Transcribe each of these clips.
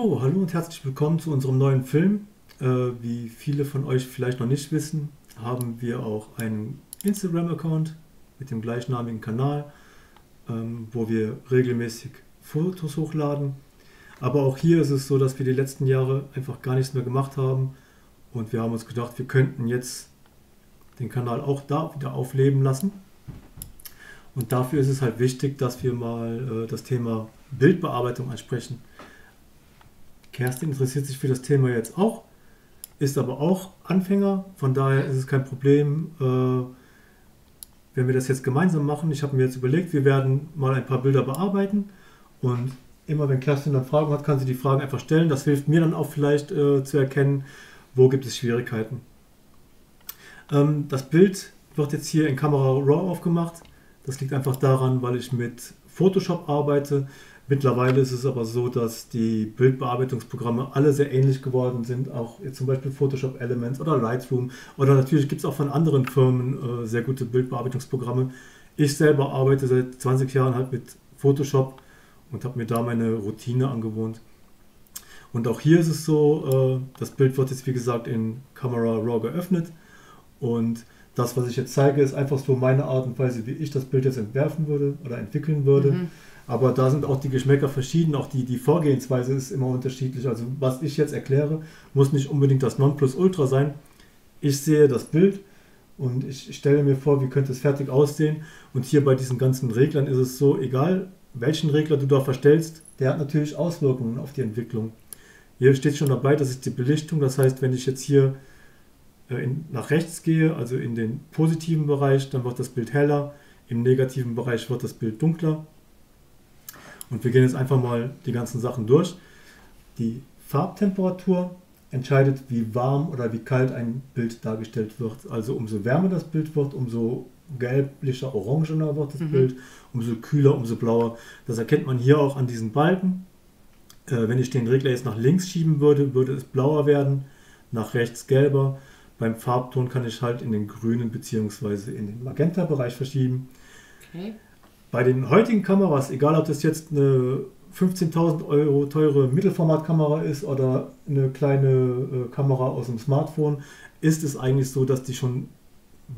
So, hallo und herzlich willkommen zu unserem neuen Film. Äh, wie viele von euch vielleicht noch nicht wissen, haben wir auch einen Instagram-Account mit dem gleichnamigen Kanal, ähm, wo wir regelmäßig Fotos hochladen. Aber auch hier ist es so, dass wir die letzten Jahre einfach gar nichts mehr gemacht haben und wir haben uns gedacht, wir könnten jetzt den Kanal auch da wieder aufleben lassen. Und dafür ist es halt wichtig, dass wir mal äh, das Thema Bildbearbeitung ansprechen. Kerstin interessiert sich für das Thema jetzt auch, ist aber auch Anfänger, von daher ist es kein Problem, äh, wenn wir das jetzt gemeinsam machen. Ich habe mir jetzt überlegt, wir werden mal ein paar Bilder bearbeiten und immer wenn Kerstin dann Fragen hat, kann sie die Fragen einfach stellen. Das hilft mir dann auch vielleicht äh, zu erkennen, wo gibt es Schwierigkeiten. Ähm, das Bild wird jetzt hier in Kamera RAW aufgemacht. Das liegt einfach daran, weil ich mit Photoshop arbeite. Mittlerweile ist es aber so, dass die Bildbearbeitungsprogramme alle sehr ähnlich geworden sind, auch zum Beispiel Photoshop Elements oder Lightroom oder natürlich gibt es auch von anderen Firmen äh, sehr gute Bildbearbeitungsprogramme. Ich selber arbeite seit 20 Jahren halt mit Photoshop und habe mir da meine Routine angewohnt. Und auch hier ist es so, äh, das Bild wird jetzt wie gesagt in Camera Raw geöffnet und das, was ich jetzt zeige, ist einfach so meine Art und Weise, wie ich das Bild jetzt entwerfen würde oder entwickeln würde. Mhm. Aber da sind auch die Geschmäcker verschieden, auch die, die Vorgehensweise ist immer unterschiedlich. Also was ich jetzt erkläre, muss nicht unbedingt das Nonplusultra sein. Ich sehe das Bild und ich stelle mir vor, wie könnte es fertig aussehen. Und hier bei diesen ganzen Reglern ist es so, egal welchen Regler du da verstellst, der hat natürlich Auswirkungen auf die Entwicklung. Hier steht schon dabei, das ist die Belichtung. Das heißt, wenn ich jetzt hier äh, in, nach rechts gehe, also in den positiven Bereich, dann wird das Bild heller. Im negativen Bereich wird das Bild dunkler. Und wir gehen jetzt einfach mal die ganzen Sachen durch. Die Farbtemperatur entscheidet, wie warm oder wie kalt ein Bild dargestellt wird. Also umso wärmer das Bild wird, umso gelblicher, orangener wird das mhm. Bild, umso kühler, umso blauer. Das erkennt man hier auch an diesen Balken. Äh, wenn ich den Regler jetzt nach links schieben würde, würde es blauer werden, nach rechts gelber. Beim Farbton kann ich halt in den grünen bzw. in den Magenta-Bereich verschieben. Okay. Bei den heutigen Kameras, egal ob das jetzt eine 15.000 Euro teure Mittelformatkamera ist oder eine kleine äh, Kamera aus dem Smartphone, ist es eigentlich so, dass die schon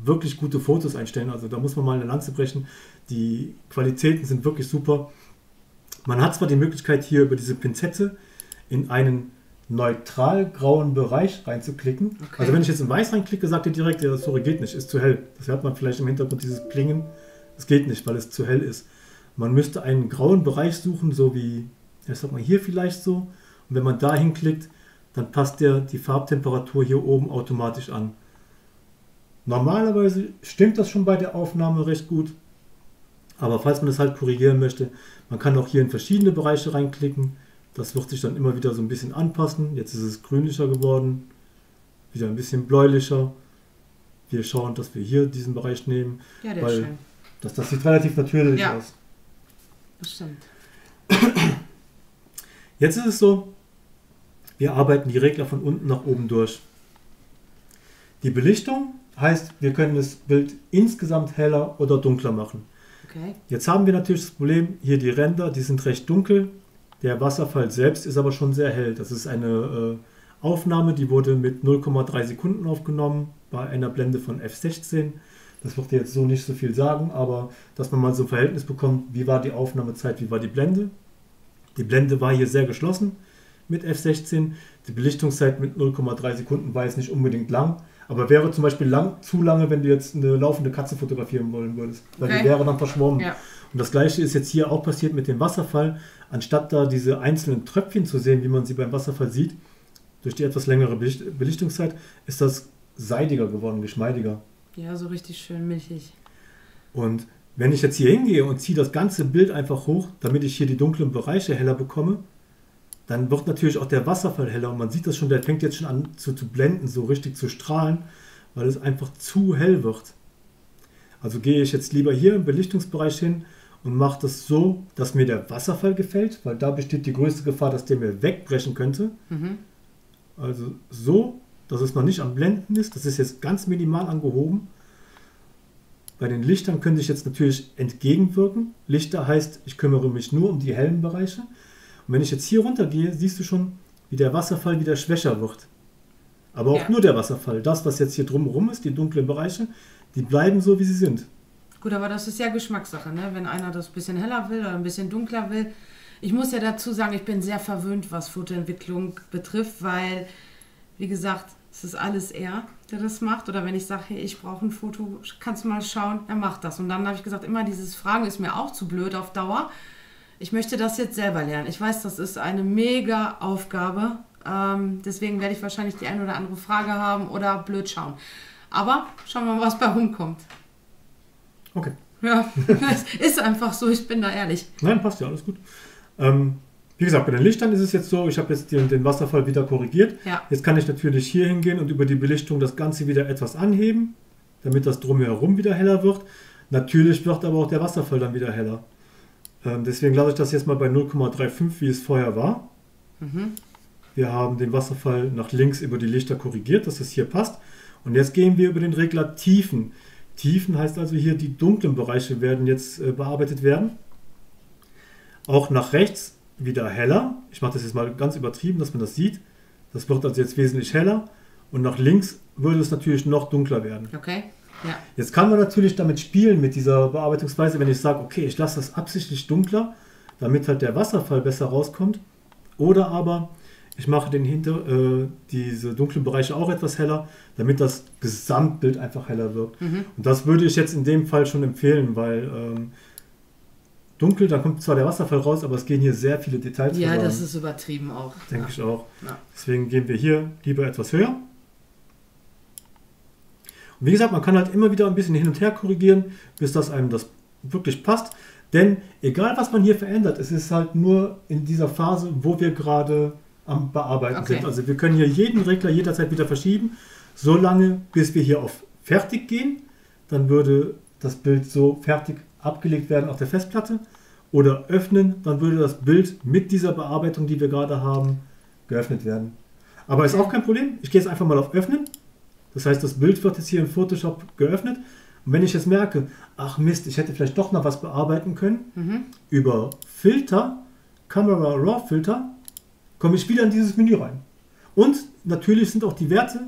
wirklich gute Fotos einstellen. Also da muss man mal eine Lanze brechen. Die Qualitäten sind wirklich super. Man hat zwar die Möglichkeit hier über diese Pinzette in einen neutral grauen Bereich reinzuklicken. Okay. Also wenn ich jetzt in weiß reinklicke, sagt ihr direkt, ja, sorry, geht nicht, ist zu hell. Das hört man vielleicht im Hintergrund dieses Plingen es geht nicht, weil es zu hell ist. Man müsste einen grauen Bereich suchen, so wie, ich sag mal hier vielleicht so. Und wenn man da hinklickt, dann passt der die Farbtemperatur hier oben automatisch an. Normalerweise stimmt das schon bei der Aufnahme recht gut. Aber falls man das halt korrigieren möchte, man kann auch hier in verschiedene Bereiche reinklicken. Das wird sich dann immer wieder so ein bisschen anpassen. Jetzt ist es grünlicher geworden, wieder ein bisschen bläulicher. Wir schauen, dass wir hier diesen Bereich nehmen. Ja, der weil ist schön. Das, das sieht relativ natürlich ja. aus. Das stimmt. Jetzt ist es so, wir arbeiten die Regler von unten nach oben durch. Die Belichtung heißt, wir können das Bild insgesamt heller oder dunkler machen. Okay. Jetzt haben wir natürlich das Problem, hier die Ränder, die sind recht dunkel. Der Wasserfall selbst ist aber schon sehr hell. Das ist eine äh, Aufnahme, die wurde mit 0,3 Sekunden aufgenommen bei einer Blende von f16. Das wird dir jetzt so nicht so viel sagen, aber dass man mal so ein Verhältnis bekommt, wie war die Aufnahmezeit, wie war die Blende. Die Blende war hier sehr geschlossen mit F16. Die Belichtungszeit mit 0,3 Sekunden war jetzt nicht unbedingt lang, aber wäre zum Beispiel lang, zu lange, wenn du jetzt eine laufende Katze fotografieren wollen würdest, weil okay. die wäre dann verschwommen. Ja. Und das gleiche ist jetzt hier auch passiert mit dem Wasserfall. Anstatt da diese einzelnen Tröpfchen zu sehen, wie man sie beim Wasserfall sieht, durch die etwas längere Belichtungszeit, ist das seidiger geworden, geschmeidiger. Ja, so richtig schön milchig. Und wenn ich jetzt hier hingehe und ziehe das ganze Bild einfach hoch, damit ich hier die dunklen Bereiche heller bekomme, dann wird natürlich auch der Wasserfall heller und man sieht das schon, der fängt jetzt schon an zu, zu blenden, so richtig zu strahlen, weil es einfach zu hell wird. Also gehe ich jetzt lieber hier im Belichtungsbereich hin und mache das so, dass mir der Wasserfall gefällt, weil da besteht die größte Gefahr, dass der mir wegbrechen könnte. Mhm. Also so dass es noch nicht am Blenden ist. Das ist jetzt ganz minimal angehoben. Bei den Lichtern könnte ich jetzt natürlich entgegenwirken. Lichter heißt, ich kümmere mich nur um die hellen Bereiche. Und wenn ich jetzt hier runter gehe, siehst du schon, wie der Wasserfall wieder schwächer wird. Aber auch Ja. nur der Wasserfall. Das, was jetzt hier drumherum ist, die dunklen Bereiche, die bleiben so, wie sie sind. Gut, aber das ist ja Geschmackssache, ne? Wenn einer das ein bisschen heller will oder ein bisschen dunkler will. Ich muss ja dazu sagen, ich bin sehr verwöhnt, was Fotoentwicklung betrifft, weil, wie gesagt, es ist alles er, der das macht. Oder wenn ich sage, hey, ich brauche ein Foto, kannst du mal schauen, er macht das. Und dann habe ich gesagt, immer dieses Fragen ist mir auch zu blöd auf Dauer. Ich möchte das jetzt selber lernen. Ich weiß, das ist eine mega Aufgabe. Ähm, deswegen werde ich wahrscheinlich die eine oder andere Frage haben oder blöd schauen. Aber schauen wir mal, was bei rumkommt. Okay. Ja, es ist einfach so, ich bin da ehrlich. Nein, passt ja, alles gut. Ähm, wie gesagt, bei den Lichtern ist es jetzt so, ich habe jetzt den, den Wasserfall wieder korrigiert. Ja. Jetzt kann ich natürlich hier hingehen und über die Belichtung das Ganze wieder etwas anheben, damit das drumherum wieder heller wird. Natürlich wird aber auch der Wasserfall dann wieder heller. Ähm, deswegen lasse ich das jetzt mal bei 0,35, wie es vorher war. Mhm. Wir haben den Wasserfall nach links über die Lichter korrigiert, dass es hier passt. Und jetzt gehen wir über den Regler Tiefen. Tiefen heißt also hier, die dunklen Bereiche werden jetzt äh, bearbeitet werden. Auch nach rechts wieder heller. Ich mache das jetzt mal ganz übertrieben, dass man das sieht. Das wird also jetzt wesentlich heller. Und nach links würde es natürlich noch dunkler werden. Okay? Ja. Jetzt kann man natürlich damit spielen mit dieser Bearbeitungsweise, wenn ich sage, okay, ich lasse das absichtlich dunkler, damit halt der Wasserfall besser rauskommt. Oder aber ich mache den hinter, äh, diese dunklen Bereiche auch etwas heller, damit das Gesamtbild einfach heller wird. Mhm. Und das würde ich jetzt in dem Fall schon empfehlen, weil ähm, dunkel, da kommt zwar der Wasserfall raus, aber es gehen hier sehr viele Details Ja, verloren. das ist übertrieben auch. Denke ja. ich auch. Ja. Deswegen gehen wir hier lieber etwas höher. Und wie gesagt, man kann halt immer wieder ein bisschen hin und her korrigieren, bis das einem das wirklich passt. Denn egal, was man hier verändert, es ist halt nur in dieser Phase, wo wir gerade am Bearbeiten Okay. sind. Also wir können hier jeden Regler jederzeit wieder verschieben, solange bis wir hier auf Fertig gehen. Dann würde das Bild so fertig abgelegt werden auf der Festplatte. Oder öffnen, dann würde das Bild mit dieser Bearbeitung, die wir gerade haben, geöffnet werden. Aber ist auch kein Problem. Ich gehe jetzt einfach mal auf Öffnen. Das heißt, das Bild wird jetzt hier in Photoshop geöffnet. Und wenn ich jetzt merke, ach Mist, ich hätte vielleicht doch noch was bearbeiten können, Mhm. über Filter, Camera Raw Filter, komme ich wieder in dieses Menü rein. Und natürlich sind auch die Werte,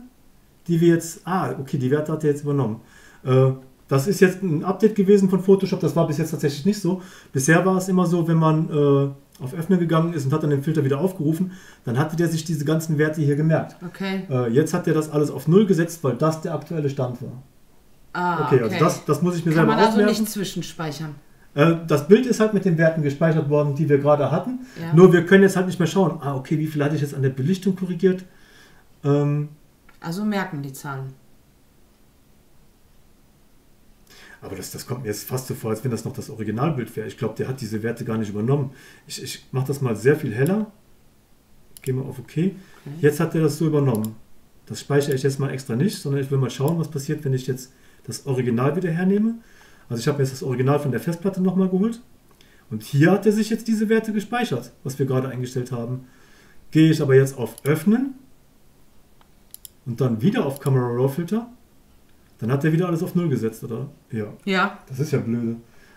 die wir jetzt, ah, okay, die Werte hat er jetzt übernommen. Äh, das ist jetzt ein Update gewesen von Photoshop, das war bis jetzt tatsächlich nicht so. Bisher war es immer so, wenn man äh, auf Öffnen gegangen ist und hat dann den Filter wieder aufgerufen, dann hatte der sich diese ganzen Werte hier gemerkt. Okay. Äh, jetzt hat er das alles auf Null gesetzt, weil das der aktuelle Stand war. Ah, Okay, okay. also das, das muss ich mir Kann selber man also aufmerken. nicht zwischenspeichern. Äh, das Bild ist halt mit den Werten gespeichert worden, die wir gerade hatten. Ja. Nur wir können jetzt halt nicht mehr schauen, ah, okay, wie viel hatte ich jetzt an der Belichtung korrigiert? Ähm, Also merken die Zahlen. Aber das, das kommt mir jetzt fast so vor, als wenn das noch das Originalbild wäre. Ich glaube, der hat diese Werte gar nicht übernommen. Ich, ich mache das mal sehr viel heller. Gehen wir auf OK. Jetzt hat er das so übernommen. Das speichere ich jetzt mal extra nicht, sondern ich will mal schauen, was passiert, wenn ich jetzt das Original wieder hernehme. Also ich habe jetzt das Original von der Festplatte nochmal geholt. Und hier hat er sich jetzt diese Werte gespeichert, was wir gerade eingestellt haben. Gehe ich aber jetzt auf Öffnen und dann wieder auf Camera Raw Filter, dann hat er wieder alles auf Null gesetzt, oder? Ja. Ja. Das ist ja blöde.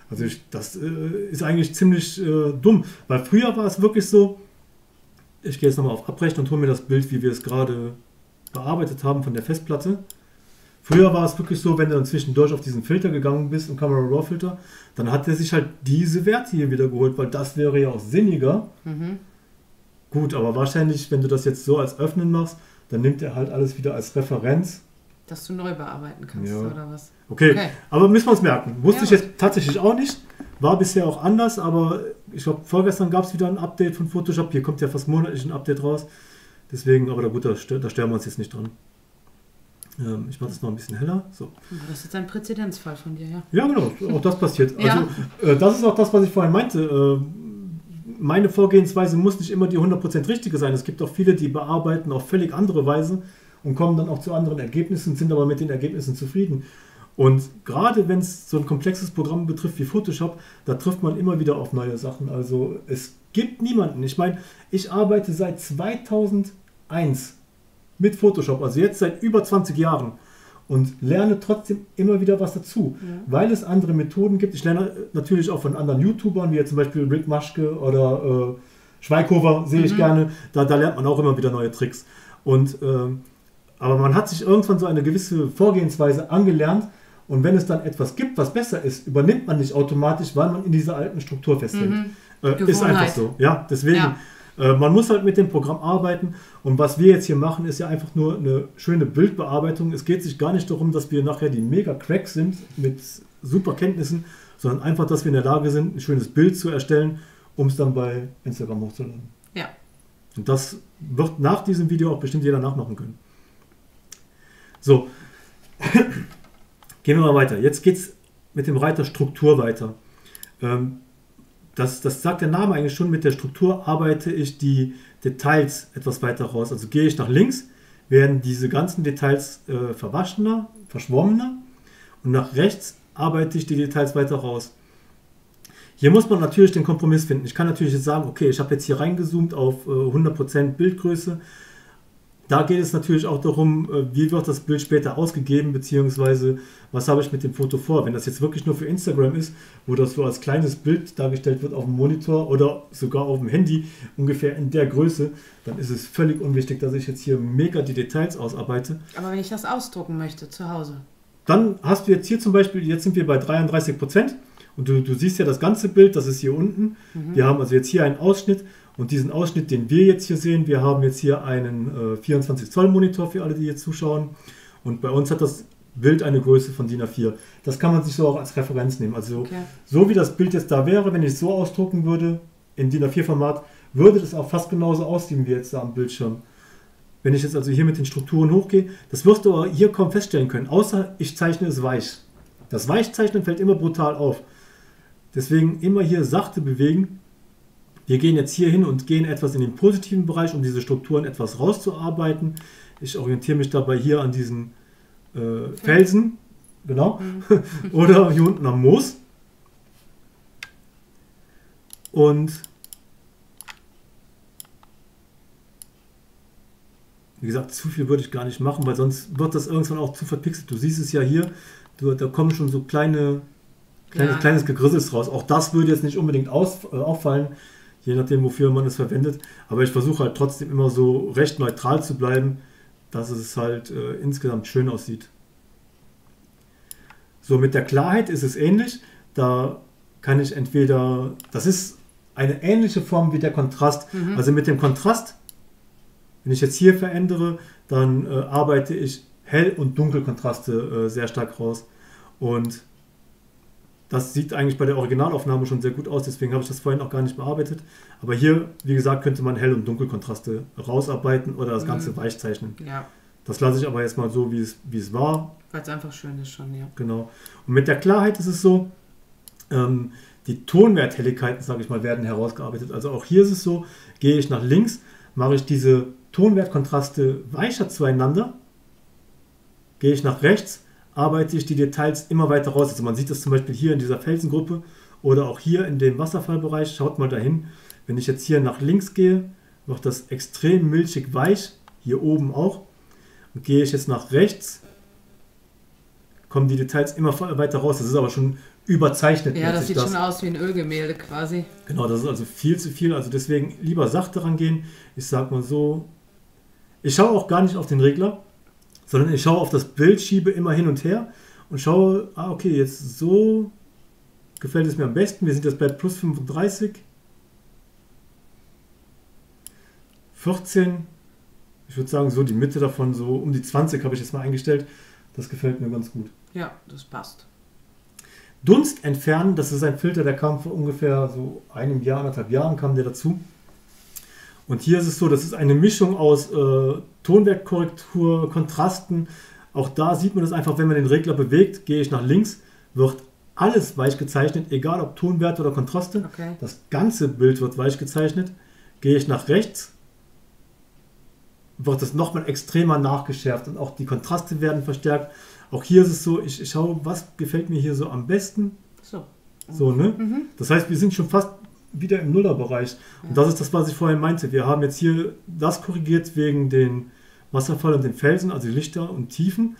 Also ich, das äh, ist eigentlich ziemlich äh, dumm, weil früher war es wirklich so, ich gehe jetzt nochmal auf Abbrechen und hole mir das Bild, wie wir es gerade bearbeitet haben von der Festplatte. Früher war es wirklich so, wenn du dann zwischendurch auf diesen Filter gegangen bist, im Camera Raw Filter, dann hat er sich halt diese Werte hier wieder geholt, weil das wäre ja auch sinniger. Mhm. Gut, aber wahrscheinlich, wenn du das jetzt so als Öffnen machst, dann nimmt er halt alles wieder als Referenz. Dass du neu bearbeiten kannst, Ja. oder was? Okay, Okay. aber müssen wir uns merken. Wusste Ja. ich jetzt tatsächlich auch nicht. War bisher auch anders, aber ich glaube, vorgestern gab es wieder ein Update von Photoshop. Hier kommt ja fast monatlich ein Update raus. Deswegen, aber da gut, da, da stören wir uns jetzt nicht dran. Ähm, ich mache das noch ein bisschen heller. So. Das ist jetzt ein Präzedenzfall von dir, ja. Ja, genau, auch das passiert. Ja. Also, äh, das ist auch das, was ich vorhin meinte. Äh, meine Vorgehensweise muss nicht immer die 100% richtige sein. Es gibt auch viele, die bearbeiten auf völlig andere Weise und kommen dann auch zu anderen Ergebnissen, sind aber mit den Ergebnissen zufrieden. Und gerade wenn es so ein komplexes Programm betrifft wie Photoshop, da trifft man immer wieder auf neue Sachen. Also es gibt niemanden. Ich meine, ich arbeite seit 2001 mit Photoshop, also jetzt seit über 20 Jahren und lerne trotzdem immer wieder was dazu, Ja. weil es andere Methoden gibt. Ich lerne natürlich auch von anderen YouTubern, wie jetzt zum Beispiel Rick Maschke oder äh, Schweighofer sehe ich mhm. gerne. Da, da lernt man auch immer wieder neue Tricks. Und, ähm, aber man hat sich irgendwann so eine gewisse Vorgehensweise angelernt. Und wenn es dann etwas gibt, was besser ist, übernimmt man nicht automatisch, weil man in dieser alten Struktur festhält. Mhm. Äh, ist einfach so. Ja, deswegen. Ja. Äh, man muss halt mit dem Programm arbeiten. Und was wir jetzt hier machen, ist ja einfach nur eine schöne Bildbearbeitung. Es geht sich gar nicht darum, dass wir nachher die mega Cracks sind mit super Kenntnissen, sondern einfach, dass wir in der Lage sind, ein schönes Bild zu erstellen, um es dann bei Instagram hochzuladen. Ja. Und das wird nach diesem Video auch bestimmt jeder nachmachen können. So, gehen wir mal weiter. Jetzt geht es mit dem Reiter Struktur weiter. Ähm, das, das sagt der Name eigentlich schon, mit der Struktur arbeite ich die Details etwas weiter raus. Also gehe ich nach links, werden diese ganzen Details äh, verwaschener, verschwommener und nach rechts arbeite ich die Details weiter raus. Hier muss man natürlich den Kompromiss finden. Ich kann natürlich jetzt sagen, okay, ich habe jetzt hier reingezoomt auf äh, 100% Bildgröße. Da geht es natürlich auch darum, äh, wie wird das Bild später ausgegeben, beziehungsweise was habe ich mit dem Foto vor. Wenn das jetzt wirklich nur für Instagram ist, wo das so als kleines Bild dargestellt wird auf dem Monitor oder sogar auf dem Handy, ungefähr in der Größe, dann ist es völlig unwichtig, dass ich jetzt hier mega die Details ausarbeite. Aber wenn ich das ausdrucken möchte zu Hause? Dann hast du jetzt hier zum Beispiel, jetzt sind wir bei 33 Prozent und du, du siehst ja das ganze Bild, das ist hier unten. Mhm. Wir haben also jetzt hier einen Ausschnitt und diesen Ausschnitt, den wir jetzt hier sehen, wir haben jetzt hier einen äh, 24 Zoll Monitor für alle, die jetzt zuschauen. Und bei uns hat das Bild eine Größe von DIN A4. Das kann man sich so auch als Referenz nehmen. Also okay. so wie das Bild jetzt da wäre, wenn ich es so ausdrucken würde, in DIN A4 Format, würde das auch fast genauso aussehen wie jetzt da am Bildschirm. Wenn ich jetzt also hier mit den Strukturen hochgehe, das wirst du hier kaum feststellen können, außer ich zeichne es weich. Das Weichzeichnen fällt immer brutal auf. Deswegen immer hier sachte bewegen. Wir gehen jetzt hier hin und gehen etwas in den positiven Bereich, um diese Strukturen etwas rauszuarbeiten. Ich orientiere mich dabei hier an diesen äh, Felsen, genau, mhm. oder hier unten am Moos. Und wie gesagt, zu viel würde ich gar nicht machen, weil sonst wird das irgendwann auch zu verpixelt. Du siehst es ja hier, du, da kommen schon so kleine kleines, ja. kleines Gegrissels raus. Auch das würde jetzt nicht unbedingt aus, äh, auffallen, je nachdem, wofür man es verwendet. Aber ich versuche halt trotzdem immer so recht neutral zu bleiben, dass es halt äh, insgesamt schön aussieht. So, mit der Klarheit ist es ähnlich. Da kann ich entweder, das ist eine ähnliche Form wie der Kontrast. Mhm. Also mit dem Kontrast, wenn ich jetzt hier verändere, dann äh, arbeite ich Hell- und Dunkelkontraste äh, sehr stark raus. Und das sieht eigentlich bei der Originalaufnahme schon sehr gut aus, deswegen habe ich das vorhin auch gar nicht bearbeitet. Aber hier, wie gesagt, könnte man Hell- und Dunkelkontraste rausarbeiten oder das Ganze mhm. weich zeichnen. Ja. Das lasse ich aber jetzt mal so, wie es, wie es war. Weil es einfach schön ist schon, ja. Genau. Und mit der Klarheit ist es so, ähm, die Tonwerthelligkeiten, sage ich mal, werden herausgearbeitet. Also auch hier ist es so, gehe ich nach links, mache ich diese Tonwertkontraste weicher zueinander, gehe ich nach rechts, arbeite ich die Details immer weiter raus. Also man sieht das zum Beispiel hier in dieser Felsengruppe oder auch hier in dem Wasserfallbereich. Schaut mal dahin. Wenn ich jetzt hier nach links gehe, wird das extrem milchig weich. Hier oben auch. Und gehe ich jetzt nach rechts, kommen die Details immer weiter raus. Das ist aber schon überzeichnet. Ja, das sieht das. schon aus wie ein Ölgemälde quasi. Genau, das ist also viel zu viel. Also deswegen lieber sachte rangehen. Ich sag mal so, ich schaue auch gar nicht auf den Regler sondern ich schaue auf das Bild, schiebe immer hin und her und schaue, ah, okay, jetzt so gefällt es mir am besten. Wir sind jetzt bei plus 35. 14, ich würde sagen, so die Mitte davon, so um die 20 habe ich jetzt mal eingestellt. Das gefällt mir ganz gut. Ja, das passt. Dunst entfernen, das ist ein Filter, der kam vor ungefähr so einem Jahr, anderthalb Jahren kam der dazu. Und hier ist es so, das ist eine Mischung aus äh, Tonwerkkorrektur, Kontrasten. Auch da sieht man das einfach, wenn man den Regler bewegt, gehe ich nach links, wird alles weich gezeichnet, egal ob Tonwerte oder Kontraste. Okay. Das ganze Bild wird weich gezeichnet. Gehe ich nach rechts, wird es nochmal extremer nachgeschärft und auch die Kontraste werden verstärkt. Auch hier ist es so, ich, ich schaue, was gefällt mir hier so am besten. So. So, ne? Mhm. Das heißt, wir sind schon fast wieder im Nullerbereich. Und das ist das, was ich vorhin meinte. Wir haben jetzt hier das korrigiert wegen den Wasserfall und den Felsen, also Lichter und Tiefen.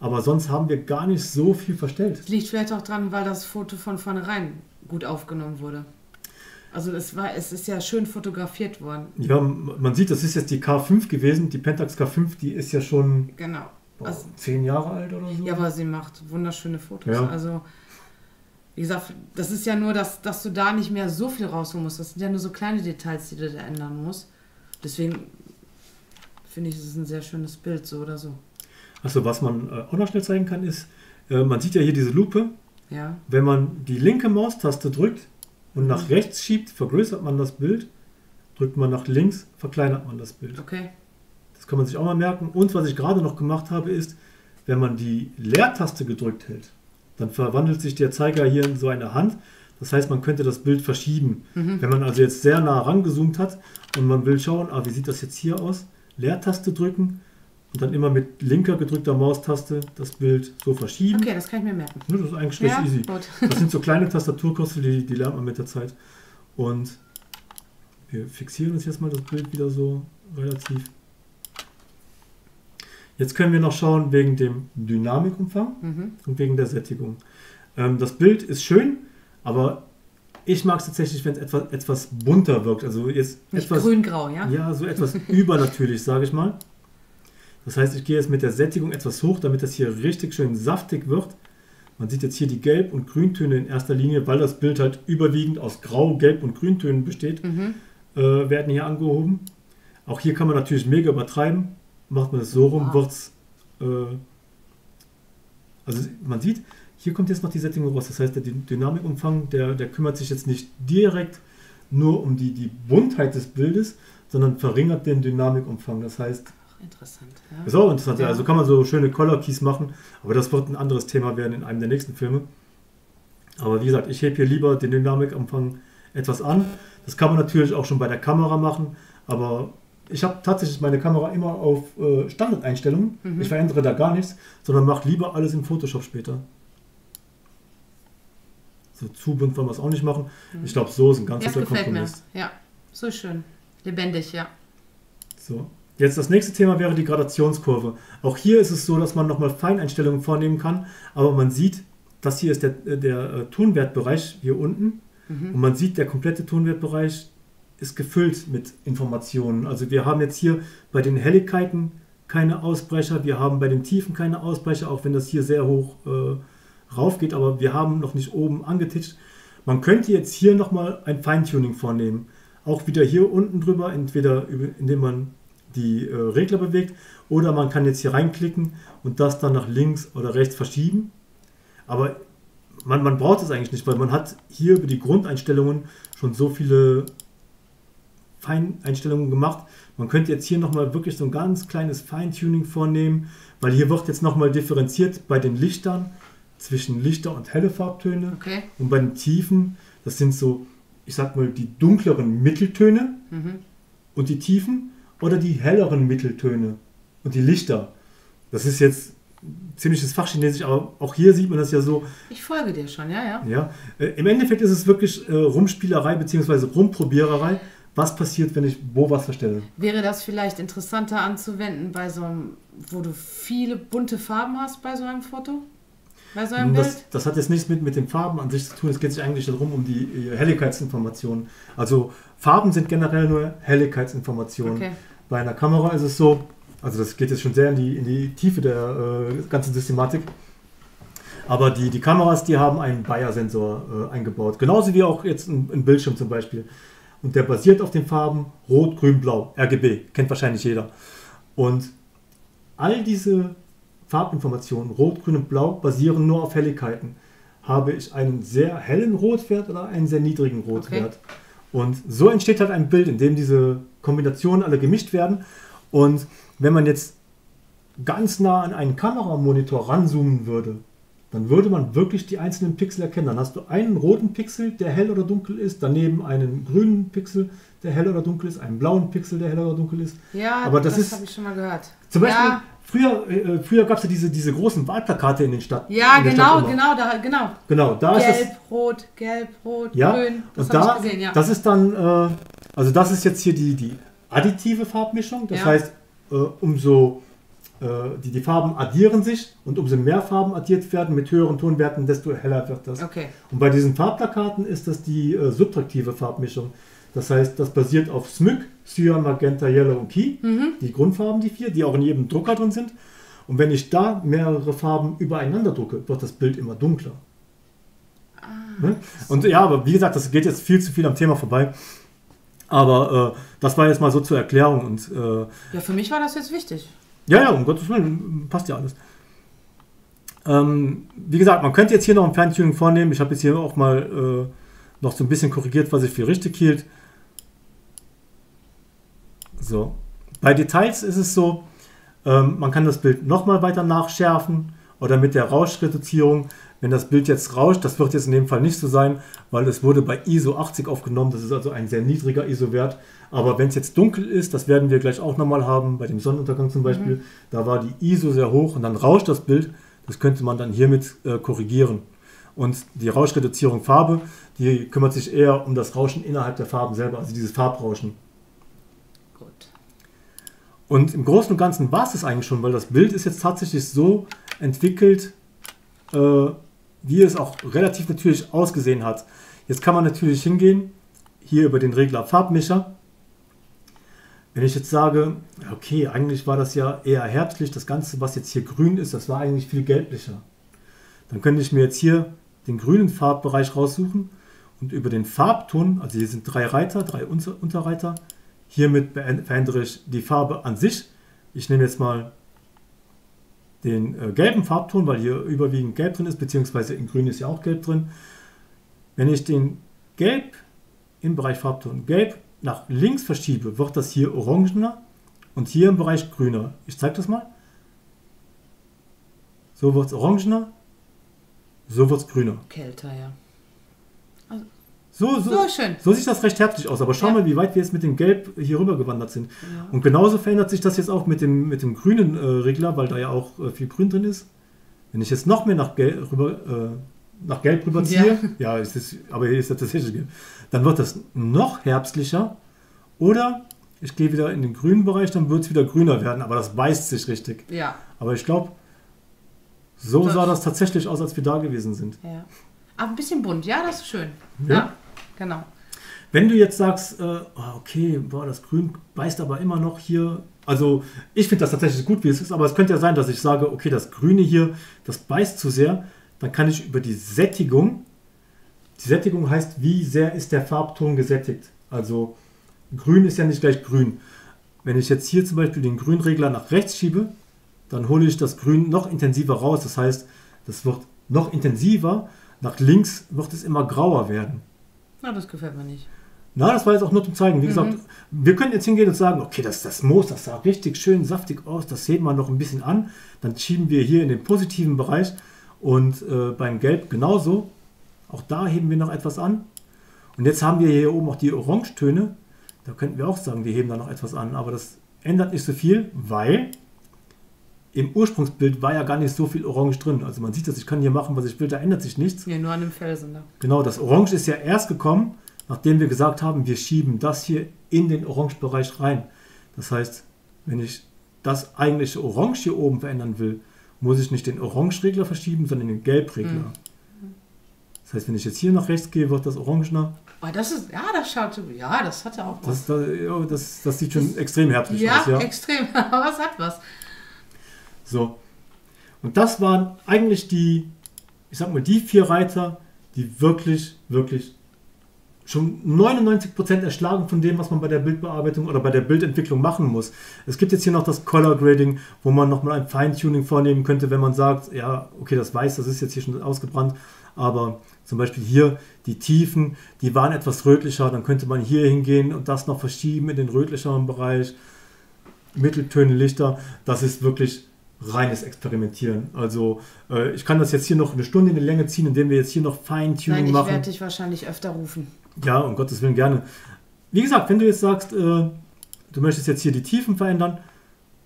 Aber sonst haben wir gar nicht so viel verstellt. Das liegt vielleicht auch dran, weil das Foto von vornherein gut aufgenommen wurde. Also es war, es ist ja schön fotografiert worden. Ja, man sieht, das ist jetzt die K5 gewesen. Die Pentax K5, die ist ja schon Genau. boah, Also- zehn Jahre alt oder so. Ja, aber sie macht wunderschöne Fotos. Ja. Also, wie gesagt, das ist ja nur, dass, dass du da nicht mehr so viel rausholen musst. Das sind ja nur so kleine Details, die du da ändern musst. Deswegen finde ich, es ist ein sehr schönes Bild, so oder so. Also was man äh, auch noch schnell zeigen kann, ist, äh, man sieht ja hier diese Lupe. Ja, Wenn man die linke Maustaste drückt und nach Mhm. rechts schiebt, vergrößert man das Bild. Drückt man nach links, verkleinert man das Bild. okay. Das kann man sich auch mal merken. Und was ich gerade noch gemacht habe, ist, wenn man die Leertaste gedrückt hält, dann verwandelt sich der Zeiger hier in so eine Hand. Das heißt, man könnte das Bild verschieben. Mhm. Wenn man also jetzt sehr nah rangezoomt hat und man will schauen, ah, wie sieht das jetzt hier aus? Leertaste drücken und dann immer mit linker gedrückter Maustaste das Bild so verschieben. Okay, das kann ich mir merken. Ne, Das ist eigentlich Ja, easy. Das sind so kleine Tastaturkostel, die, die lernt man mit der Zeit. Und wir fixieren uns jetzt mal das Bild wieder so relativ. Jetzt können wir noch schauen wegen dem Dynamikumfang Mhm. und wegen der Sättigung. Ähm, das Bild ist schön, aber ich mag es tatsächlich, wenn es etwas, etwas bunter wirkt. Also jetzt Nicht etwas, grün-grau, ja? ja, so etwas übernatürlich, sage ich mal. Das heißt, ich gehe jetzt mit der Sättigung etwas hoch, damit das hier richtig schön saftig wird. Man sieht jetzt hier die Gelb- und Grüntöne in erster Linie, weil das Bild halt überwiegend aus Grau, Gelb und Grüntönen besteht, Mhm. äh, werden hier angehoben. Auch hier kann man natürlich mega übertreiben. Macht man es so rum, Wow. wird's. Äh, also man sieht, hier kommt jetzt noch die Sättigung raus. Das heißt, der Dy- Dynamikumfang, der, der kümmert sich jetzt nicht direkt nur um die, die Buntheit des Bildes, sondern verringert den Dynamikumfang. Das heißt, Ach, interessant. Ja. ist auch interessant. Ja. Also kann man so schöne Color Keys machen, aber das wird ein anderes Thema werden in einem der nächsten Filme. Aber wie gesagt, ich hebe hier lieber den Dynamikumfang etwas an. Das kann man natürlich auch schon bei der Kamera machen, aber ich habe tatsächlich meine Kamera immer auf äh, Standardeinstellungen. Mhm. Ich verändere da gar nichts, sondern mache lieber alles in Photoshop später. So zu bunt wollen wir es auch nicht machen. Ich glaube, so ist ein ganz guter gefällt mir. Kompromiss. Ja, so schön. Lebendig, ja. So. Jetzt das nächste Thema wäre die Gradationskurve. Auch hier ist es so, dass man nochmal Feineinstellungen vornehmen kann, aber man sieht, das hier ist der, der äh, Tonwertbereich hier unten Mhm. und man sieht, der komplette Tonwertbereich ist gefüllt mit Informationen. Also wir haben jetzt hier bei den Helligkeiten keine Ausbrecher, wir haben bei den Tiefen keine Ausbrecher, auch wenn das hier sehr hoch äh, rauf geht, aber wir haben noch nicht oben angetitscht. Man könnte jetzt hier nochmal ein Feintuning vornehmen. Auch wieder hier unten drüber, entweder indem man die äh, Regler bewegt oder man kann jetzt hier reinklicken und das dann nach links oder rechts verschieben. Aber man, man braucht es eigentlich nicht, weil man hat hier über die Grundeinstellungen schon so viele Feineinstellungen gemacht. Man könnte jetzt hier nochmal wirklich so ein ganz kleines Feintuning vornehmen, weil hier wird jetzt nochmal differenziert bei den Lichtern zwischen lichter und helle Farbtöne Okay. und bei den Tiefen, das sind so, ich sag mal, die dunkleren Mitteltöne Mhm. und die Tiefen oder die helleren Mitteltöne und die Lichter. Das ist jetzt ziemliches Fachchinesisch, aber auch hier sieht man das ja so, Ich folge dir schon, ja, ja. ja. Äh, Im Endeffekt ist es wirklich äh, Rumspielerei bzw. Rumprobiererei. Was passiert, wenn ich wo was verstelle? Wäre das vielleicht interessanter anzuwenden bei so einem, wo du viele bunte Farben hast bei so einem Foto? Bei so einem Bild? Das, das hat jetzt nichts mit, mit den Farben an sich zu tun. Es geht sich eigentlich darum, um die äh, Helligkeitsinformationen. Also Farben sind generell nur Helligkeitsinformationen. Okay. Bei einer Kamera ist es so, also das geht jetzt schon sehr in die, in die Tiefe der äh, ganzen Systematik. Aber die, die Kameras, die haben einen Bayer-Sensor äh, eingebaut. Genauso wie auch jetzt ein, ein Bildschirm zum Beispiel. Und der basiert auf den Farben Rot, Grün, Blau. RGB, kennt wahrscheinlich jeder. Und all diese Farbinformationen, Rot, Grün und Blau, basieren nur auf Helligkeiten. Habe ich einen sehr hellen Rotwert oder einen sehr niedrigen Rotwert? Und so entsteht halt ein Bild, in dem diese Kombinationen alle gemischt werden. Und wenn man jetzt ganz nah an einen Kameramonitor ranzoomen würde, dann würde man wirklich die einzelnen Pixel erkennen. Dann hast du einen roten Pixel, der hell oder dunkel ist, daneben einen grünen Pixel, der hell oder dunkel ist, einen blauen Pixel, der hell oder dunkel ist. Ja, Aber das das, ist- habe ich schon mal gehört. Zum Beispiel, Ja, früher, äh, früher gab es ja diese, diese großen Wahlplakate in den Stadt. ja genau, Stadt genau, da, genau. Genau, da ist Gelb, das. rot, gelb, rot, Ja, grün. Das und da, ich gesehen, ja. das ist dann, äh, also das ist jetzt hier die, die additive Farbmischung. Das Ja. heißt, äh, umso die, die Farben addieren sich und umso mehr Farben addiert werden mit höheren Tonwerten, desto heller wird das. Okay. Und bei diesen Farbplakaten ist das die äh, subtraktive Farbmischung. Das heißt, das basiert auf Smyk, Cyan, Magenta, Yellow und Key, die Grundfarben, die vier, die auch in jedem Drucker drin sind. Und wenn ich da mehrere Farben übereinander drucke, wird das Bild immer dunkler. Ne? Und ja, aber wie gesagt, das geht jetzt viel zu viel am Thema vorbei. Aber äh, das war jetzt mal so zur Erklärung und äh, Ja, für mich war das jetzt wichtig. Ja, ja, um Gottes Willen, passt ja alles. Ähm, wie gesagt, man könnte jetzt hier noch ein Feintuning vornehmen. Ich habe jetzt hier auch mal äh, noch so ein bisschen korrigiert, was ich für richtig hielt. So. Bei Details ist es so, ähm, man kann das Bild nochmal weiter nachschärfen oder mit der Rauschreduzierung. Wenn das Bild jetzt rauscht, das wird jetzt in dem Fall nicht so sein, weil es wurde bei ISO 80 aufgenommen. Das ist also ein sehr niedriger ISO-Wert. Aber wenn es jetzt dunkel ist, das werden wir gleich auch nochmal haben, bei dem Sonnenuntergang zum Beispiel, da war die ISO sehr hoch und dann rauscht das Bild. Das könnte man dann hiermit äh, korrigieren. Und die Rauschreduzierung Farbe, die kümmert sich eher um das Rauschen innerhalb der Farben selber, also dieses Farbrauschen. Und im Großen und Ganzen war es das eigentlich schon, weil das Bild ist jetzt tatsächlich so entwickelt, äh, wie es auch relativ natürlich ausgesehen hat. Jetzt kann man natürlich hingehen, hier über den Regler Farbmischer. Wenn ich jetzt sage, okay, eigentlich war das ja eher herbstlich, das Ganze, was jetzt hier grün ist, das war eigentlich viel gelblicher. Dann könnte ich mir jetzt hier den grünen Farbbereich raussuchen und über den Farbton, also hier sind drei Reiter, drei Unter Unterreiter, hiermit verändere ich die Farbe an sich. Ich nehme jetzt mal den äh, gelben Farbton, weil hier überwiegend gelb drin ist, beziehungsweise in grün ist ja auch gelb drin. Wenn ich den gelb im Bereich Farbton gelb nach links verschiebe, wird das hier orangener und hier im Bereich grüner. Ich zeige das mal. So wird es orangener, so wird es grüner. Kälter, ja. So, so, So schön. so sieht das recht herbstlich aus. Aber schau Ja. mal, wie weit wir jetzt mit dem Gelb hier rüber gewandert sind. Ja. Und genauso verändert sich das jetzt auch mit dem, mit dem grünen äh, Regler, weil da ja auch äh, viel Grün drin ist. Wenn ich jetzt noch mehr nach Gelb rüber, äh, nach Gelb rüberziehe, ja, ist es, aber hier ist das tatsächlich gelb, dann wird das noch herbstlicher. Oder ich gehe wieder in den grünen Bereich, dann wird es wieder grüner werden, aber das beißt sich richtig. Ja, Aber ich glaube, so Das- sah das tatsächlich aus, als wir da gewesen sind. ja. Aber ein bisschen bunt, ja, das ist schön. Ja. Genau. Wenn du jetzt sagst, äh, ah, okay, boah, das Grün beißt aber immer noch hier. Also ich finde das tatsächlich gut, wie es ist, aber es könnte ja sein, dass ich sage, okay, das Grüne hier, das beißt zu sehr. Dann kann ich über die Sättigung, die Sättigung heißt, wie sehr ist der Farbton gesättigt. Also grün ist ja nicht gleich grün. Wenn ich jetzt hier zum Beispiel den Grünregler nach rechts schiebe, dann hole ich das Grün noch intensiver raus. Das heißt, das wird noch intensiver. Nach links wird es immer grauer werden. Na, das gefällt mir nicht. Na, das war jetzt auch nur zum Zeigen. Wie Mhm. gesagt, wir können jetzt hingehen und sagen, okay, das, das Moos, das sah richtig schön saftig aus, das heben wir noch ein bisschen an. Dann schieben wir hier in den positiven Bereich und äh, beim Gelb genauso. Auch da heben wir noch etwas an. Und jetzt haben wir hier oben auch die Orangetöne. Da könnten wir auch sagen, wir heben da noch etwas an. Aber das ändert nicht so viel, weil im Ursprungsbild war ja gar nicht so viel Orange drin. Also man sieht das, ich kann hier machen, was ich will, da ändert sich nichts. Nee, nur an dem Felsen da. Genau, das Orange ist ja erst gekommen, nachdem wir gesagt haben, wir schieben das hier in den Orangebereich rein. Das heißt, wenn ich das eigentliche Orange hier oben verändern will, muss ich nicht den Orange-Regler verschieben, sondern den Gelb-Regler. Mhm. Das heißt, wenn ich jetzt hier nach rechts gehe, wird das orangener. Oh, das ist, ja, das schaut, ja, das hatte auch was. Das, das, ja, das, das sieht schon extrem herbstlich ja, aus. Ja. extrem, aber es hat was. So. Und das waren eigentlich die, ich sag mal, die vier Reiter, die wirklich, wirklich schon 99% erschlagen von dem, was man bei der Bildbearbeitung oder bei der Bildentwicklung machen muss. Es gibt jetzt hier noch das Color Grading, wo man nochmal ein Feintuning vornehmen könnte, wenn man sagt, ja, okay, das Weiß, das ist jetzt hier schon ausgebrannt, aber zum Beispiel hier die Tiefen, die waren etwas rötlicher, dann könnte man hier hingehen und das noch verschieben in den rötlicheren Bereich. Mitteltöne, Lichter, das ist wirklich reines Experimentieren. Also äh, ich kann das jetzt hier noch eine Stunde in die Länge ziehen, indem wir jetzt hier noch Feintuning Nein, ich machen. werde dich wahrscheinlich öfter rufen. Ja, um Gottes Willen gerne. Wie gesagt, wenn du jetzt sagst, äh, du möchtest jetzt hier die Tiefen verändern,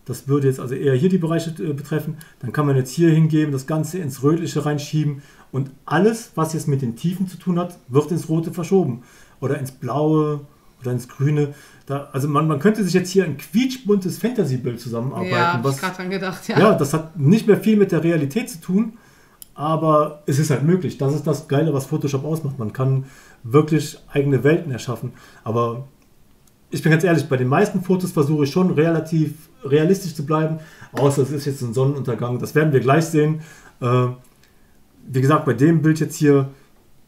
das würde jetzt also eher hier die Bereiche äh, betreffen, dann kann man jetzt hier hingeben, das Ganze ins Rötliche reinschieben und alles, was jetzt mit den Tiefen zu tun hat, wird ins Rote verschoben oder ins Blaue oder ins Grüne. Da, also man, man könnte sich jetzt hier ein quietschbuntes Fantasy-Bild zusammenarbeiten. Ja, hab was, ich gerade dran gedacht, ja. ja, das hat nicht mehr viel mit der Realität zu tun, aber es ist halt möglich. Das ist das Geile, was Photoshop ausmacht. Man kann wirklich eigene Welten erschaffen. Aber ich bin ganz ehrlich, bei den meisten Fotos versuche ich schon relativ realistisch zu bleiben, außer es ist jetzt ein Sonnenuntergang. Das werden wir gleich sehen. Äh, wie gesagt, bei dem Bild jetzt hier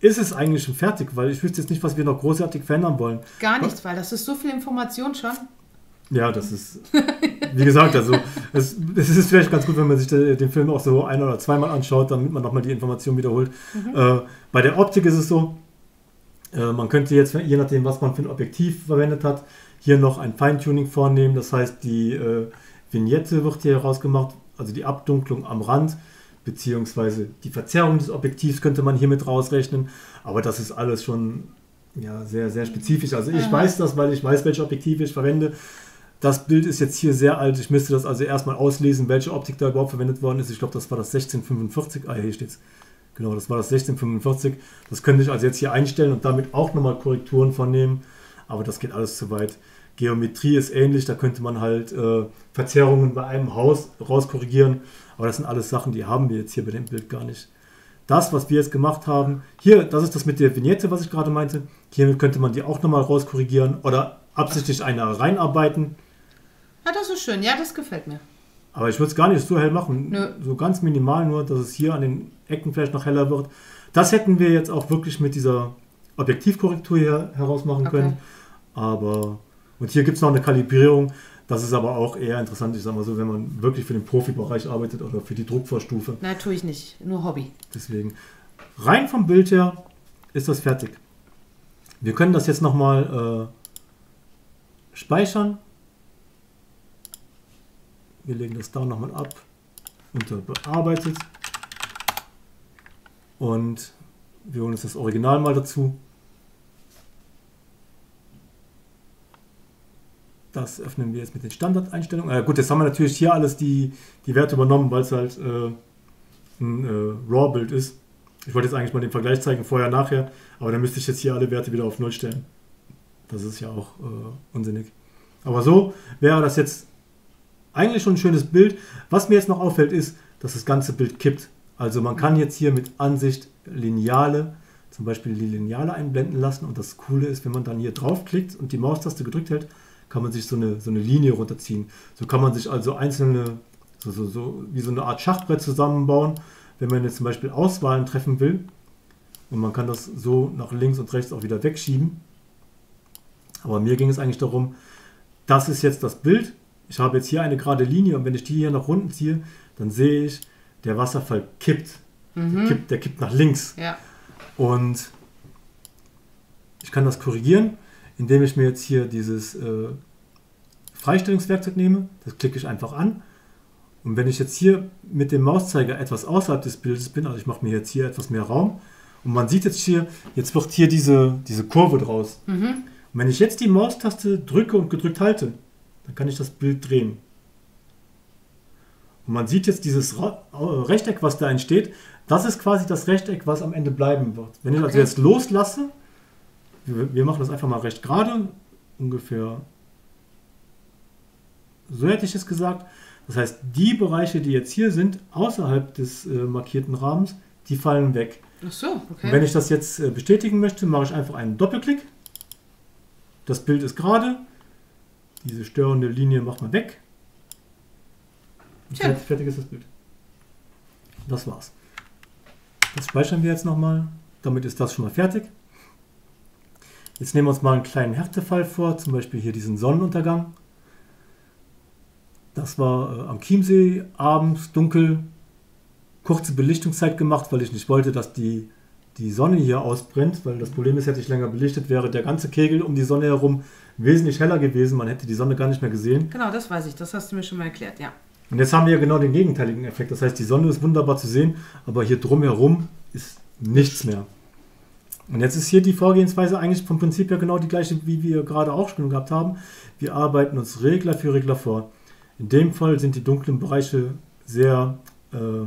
ist es eigentlich schon fertig, weil ich wüsste jetzt nicht, was wir noch großartig verändern wollen. Gar nichts, weil das ist so viel Information schon. Ja, das ist, wie gesagt, also es, es ist vielleicht ganz gut, wenn man sich den Film auch so ein- oder zweimal anschaut, damit man nochmal die Information wiederholt. Mhm. Äh, bei der Optik ist es so, äh, man könnte jetzt, je nachdem, was man für ein Objektiv verwendet hat, hier noch ein Feintuning vornehmen. Das heißt, die äh, Vignette wird hier rausgemacht, also die Abdunklung am Rand beziehungsweise die Verzerrung des Objektivs könnte man hiermit rausrechnen, aber das ist alles schon ja, sehr, sehr spezifisch. Also ich weiß das, weil ich weiß, welche Objektive ich verwende. Das Bild ist jetzt hier sehr alt. Ich müsste das also erstmal auslesen, welche Optik da überhaupt verwendet worden ist. Ich glaube, das war das 1645. Ah, hier steht es. Genau, das war das 1645. Das könnte ich also jetzt hier einstellen und damit auch nochmal Korrekturen vornehmen. Aber das geht alles zu weit. Geometrie ist ähnlich. Da könnte man halt äh, Verzerrungen bei einem Haus rauskorrigieren. Aber das sind alles Sachen, die haben wir jetzt hier bei dem Bild gar nicht. Das, was wir jetzt gemacht haben, hier, das ist das mit der Vignette, was ich gerade meinte. Hiermit könnte man die auch nochmal rauskorrigieren oder absichtlich eine reinarbeiten. Ja, das ist schön. Ja, das gefällt mir. Aber ich würde es gar nicht so hell machen. Nö. So ganz minimal nur, dass es hier an den Ecken vielleicht noch heller wird. Das hätten wir jetzt auch wirklich mit dieser Objektivkorrektur hier herausmachen okay. können. Aber, und hier gibt es noch eine Kalibrierung. Das ist aber auch eher interessant, ich sag mal so, wenn man wirklich für den Profibereich arbeitet oder für die Druckvorstufe. Nein, tue ich nicht. Nur Hobby. Deswegen. Rein vom Bild her ist das fertig. Wir können das jetzt nochmal äh, speichern. Wir legen das da nochmal ab unter bearbeitet. Und wir holen uns das Original mal dazu. Das öffnen wir jetzt mit den Standardeinstellungen. Äh, gut, jetzt haben wir natürlich hier alles die, die Werte übernommen, weil es halt äh, ein äh, RAW-Bild ist. Ich wollte jetzt eigentlich mal den Vergleich zeigen, vorher, nachher, aber dann müsste ich jetzt hier alle Werte wieder auf 0 stellen. Das ist ja auch äh, unsinnig. Aber so wäre das jetzt eigentlich schon ein schönes Bild. Was mir jetzt noch auffällt, ist, dass das ganze Bild kippt. Also man kann jetzt hier mit Ansicht Lineale zum Beispiel die Lineale einblenden lassen und das Coole ist, wenn man dann hier draufklickt und die Maustaste gedrückt hält, kann man sich so eine, so eine Linie runterziehen. So kann man sich also einzelne, so, so, so wie so eine Art Schachbrett zusammenbauen, wenn man jetzt zum Beispiel Auswahlen treffen will. Und man kann das so nach links und rechts auch wieder wegschieben. Aber mir ging es eigentlich darum, das ist jetzt das Bild. Ich habe jetzt hier eine gerade Linie und wenn ich die hier nach unten ziehe, dann sehe ich, der Wasserfall kippt. Mhm. Der, kippt der kippt nach links. Ja. Und ich kann das korrigieren indem ich mir jetzt hier dieses äh, Freistellungswerkzeug nehme. Das klicke ich einfach an. Und wenn ich jetzt hier mit dem Mauszeiger etwas außerhalb des Bildes bin, also ich mache mir jetzt hier etwas mehr Raum, und man sieht jetzt hier, jetzt wird hier diese, diese Kurve draus. Mhm. Und wenn ich jetzt die Maustaste drücke und gedrückt halte, dann kann ich das Bild drehen. Und man sieht jetzt dieses Rechteck, was da entsteht. Das ist quasi das Rechteck, was am Ende bleiben wird. Wenn ich also okay. also jetzt loslasse, wir machen das einfach mal recht gerade, ungefähr so hätte ich es gesagt. Das heißt, die Bereiche, die jetzt hier sind, außerhalb des äh, markierten Rahmens, die fallen weg. Ach so, okay. Und wenn ich das jetzt äh, bestätigen möchte, mache ich einfach einen Doppelklick. Das Bild ist gerade. Diese störende Linie macht man weg. Und fertig, fertig ist das Bild. Das war's. Das speichern wir jetzt nochmal. Damit ist das schon mal fertig. Jetzt nehmen wir uns mal einen kleinen Härtefall vor, zum Beispiel hier diesen Sonnenuntergang. Das war äh, am Chiemsee, abends, dunkel, kurze Belichtungszeit gemacht, weil ich nicht wollte, dass die, die Sonne hier ausbrennt, weil das Problem ist, hätte ich länger belichtet, wäre der ganze Kegel um die Sonne herum wesentlich heller gewesen, man hätte die Sonne gar nicht mehr gesehen. Genau, das weiß ich, das hast du mir schon mal erklärt, ja. Und jetzt haben wir genau den gegenteiligen Effekt, das heißt, die Sonne ist wunderbar zu sehen, aber hier drumherum ist nichts mehr. Und jetzt ist hier die Vorgehensweise eigentlich vom Prinzip her genau die gleiche, wie wir gerade auch schon gehabt haben. Wir arbeiten uns Regler für Regler vor. In dem Fall sind die dunklen Bereiche sehr äh,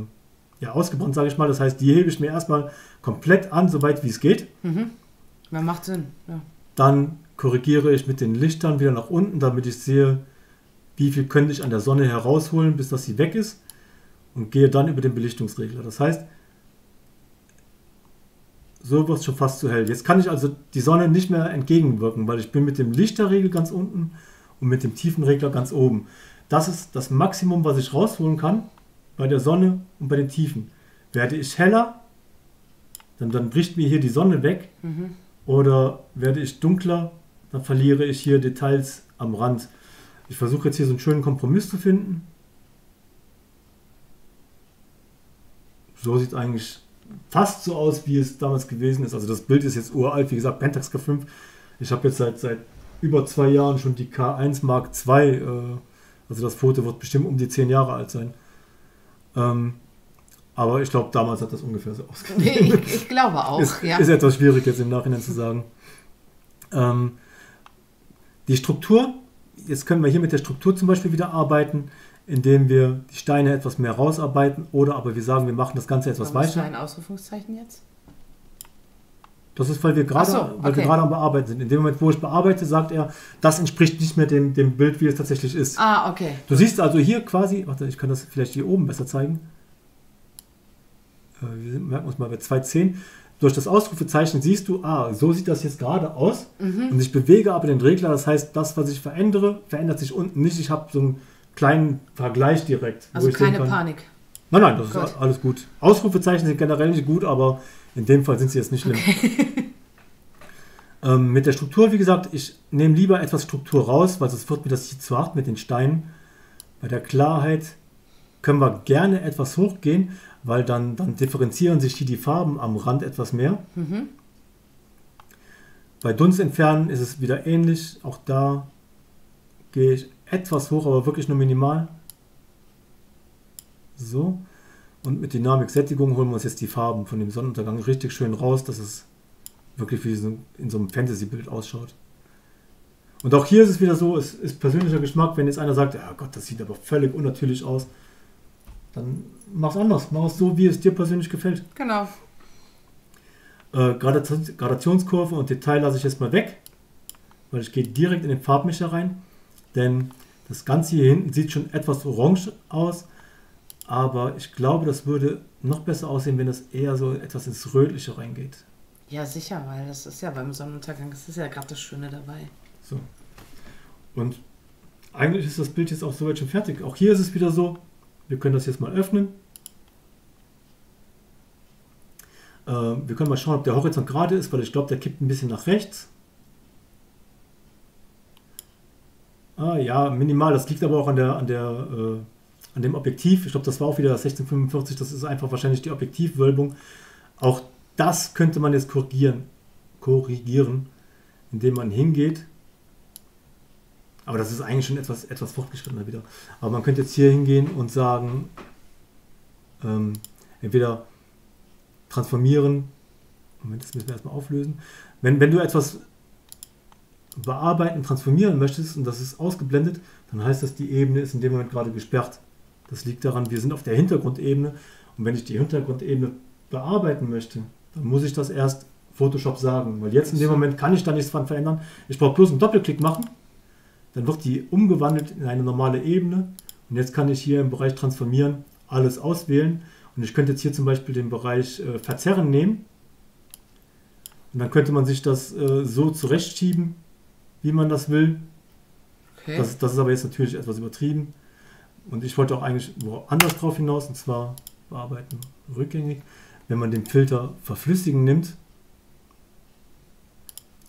ja, ausgebrannt, sage ich mal. Das heißt, die hebe ich mir erstmal komplett an, soweit wie es geht. Mhm. Ja, macht Sinn. Ja. Dann korrigiere ich mit den Lichtern wieder nach unten, damit ich sehe, wie viel könnte ich an der Sonne herausholen, bis dass sie weg ist und gehe dann über den Belichtungsregler. Das heißt, so wird es schon fast zu hell. Jetzt kann ich also die Sonne nicht mehr entgegenwirken, weil ich bin mit dem Lichterregel ganz unten und mit dem Tiefenregler ganz oben. Das ist das Maximum, was ich rausholen kann bei der Sonne und bei den Tiefen. Werde ich heller, dann, dann bricht mir hier die Sonne weg. Mhm. Oder werde ich dunkler, dann verliere ich hier Details am Rand. Ich versuche jetzt hier so einen schönen Kompromiss zu finden. So sieht es eigentlich fast so aus, wie es damals gewesen ist. Also das Bild ist jetzt uralt, wie gesagt, Pentax K5. Ich habe jetzt seit, seit über zwei Jahren schon die K1 Mark II. Äh, also das Foto wird bestimmt um die zehn Jahre alt sein. Ähm, aber ich glaube, damals hat das ungefähr so ausgesehen. Ich, ich glaube auch, ist, ja. Ist etwas schwierig jetzt im Nachhinein zu sagen. Ähm, die Struktur, jetzt können wir hier mit der Struktur zum Beispiel wieder arbeiten, indem wir die Steine etwas mehr rausarbeiten oder aber wir sagen, wir machen das Ganze etwas Warum weicher. ein Ausrufungszeichen jetzt? Das ist, weil wir gerade so, weil wir okay. gerade am Bearbeiten sind. In dem Moment, wo ich bearbeite, sagt er, das entspricht nicht mehr dem, dem Bild, wie es tatsächlich ist. Ah, okay. Du siehst also hier quasi, warte, ich kann das vielleicht hier oben besser zeigen. Äh, wir merken uns mal bei 2.10. Durch das Ausrufezeichen siehst du, ah, so sieht das jetzt gerade aus. Mhm. Und ich bewege aber den Regler, das heißt, das, was ich verändere, verändert sich unten nicht. Ich habe so einen kleinen Vergleich direkt. wo Also keine kann- Panik. Nein, nein, das Gut. ist alles gut. Ausrufezeichen sind generell nicht gut, aber in dem Fall sind sie jetzt nicht schlimm. ähm, mit der Struktur, wie gesagt, ich nehme lieber etwas Struktur raus, weil sonst wird mir das zu hart mit den Steinen. Bei der Klarheit können wir gerne etwas hochgehen, weil dann, dann differenzieren sich hier die Farben am Rand etwas mehr. Mhm. Bei Dunst entfernen ist es wieder ähnlich. Auch da gehe ich etwas hoch, aber wirklich nur minimal. So. Und mit Dynamik-Sättigung holen wir uns jetzt die Farben von dem Sonnenuntergang richtig schön raus, dass es wirklich wie so in so einem Fantasy-Bild ausschaut. Und auch hier ist es wieder so, es ist persönlicher Geschmack, wenn jetzt einer sagt, ja Gott, das sieht aber völlig unnatürlich aus, dann mach es anders, mach es so, wie es dir persönlich gefällt. Genau. Äh, Gradation- Gradationskurve und Detail lasse ich jetzt mal weg, weil ich gehe direkt in den Farbmischer rein, denn das Ganze hier hinten sieht schon etwas orange aus, aber ich glaube, das würde noch besser aussehen, wenn das eher so etwas ins Rötliche reingeht. Ja, sicher, weil das ist ja beim Sonnenuntergang, das ist ja gerade das Schöne dabei. So. Und eigentlich ist das Bild jetzt auch soweit schon fertig. Auch hier ist es wieder so, wir können das jetzt mal öffnen. Äh, wir können mal schauen, ob der Horizont gerade ist, weil ich glaube, der kippt ein bisschen nach rechts. Ah ja, minimal. Das liegt aber auch an, der, an, der, äh, an dem Objektiv. Ich glaube, das war auch wieder das 1645. Das ist einfach wahrscheinlich die Objektivwölbung. Auch das könnte man jetzt korrigieren, korrigieren indem man hingeht. Aber das ist eigentlich schon etwas, etwas fortgeschrittener wieder. Aber man könnte jetzt hier hingehen und sagen, ähm, entweder transformieren. Moment, das müssen wir erstmal auflösen. Wenn, wenn du etwas bearbeiten, transformieren möchtest und das ist ausgeblendet, dann heißt das, die Ebene ist in dem Moment gerade gesperrt. Das liegt daran, wir sind auf der Hintergrundebene und wenn ich die Hintergrundebene bearbeiten möchte, dann muss ich das erst Photoshop sagen, weil jetzt in dem Moment kann ich da nichts dran verändern. Ich brauche bloß einen Doppelklick machen, dann wird die umgewandelt in eine normale Ebene und jetzt kann ich hier im Bereich Transformieren alles auswählen und ich könnte jetzt hier zum Beispiel den Bereich äh, Verzerren nehmen und dann könnte man sich das äh, so zurechtschieben, wie man das will. Okay. Das, das ist aber jetzt natürlich etwas übertrieben. Und ich wollte auch eigentlich woanders drauf hinaus, und zwar bearbeiten rückgängig. Wenn man den Filter verflüssigen nimmt,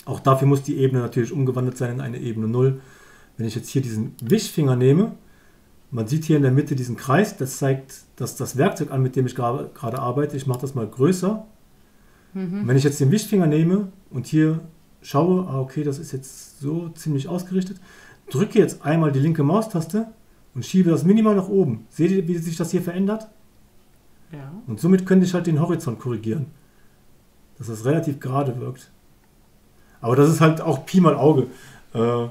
auch dafür muss die Ebene natürlich umgewandelt sein in eine Ebene 0. Wenn ich jetzt hier diesen Wischfinger nehme, man sieht hier in der Mitte diesen Kreis, das zeigt dass das Werkzeug an, mit dem ich gerade arbeite. Ich mache das mal größer. Und wenn ich jetzt den Wischfinger nehme und hier schaue, ah, okay, das ist jetzt so ziemlich ausgerichtet, drücke jetzt einmal die linke Maustaste und schiebe das minimal nach oben. Seht ihr, wie sich das hier verändert? ja. Und somit könnte ich halt den Horizont korrigieren. Dass das relativ gerade wirkt. Aber das ist halt auch Pi mal Auge. Äh,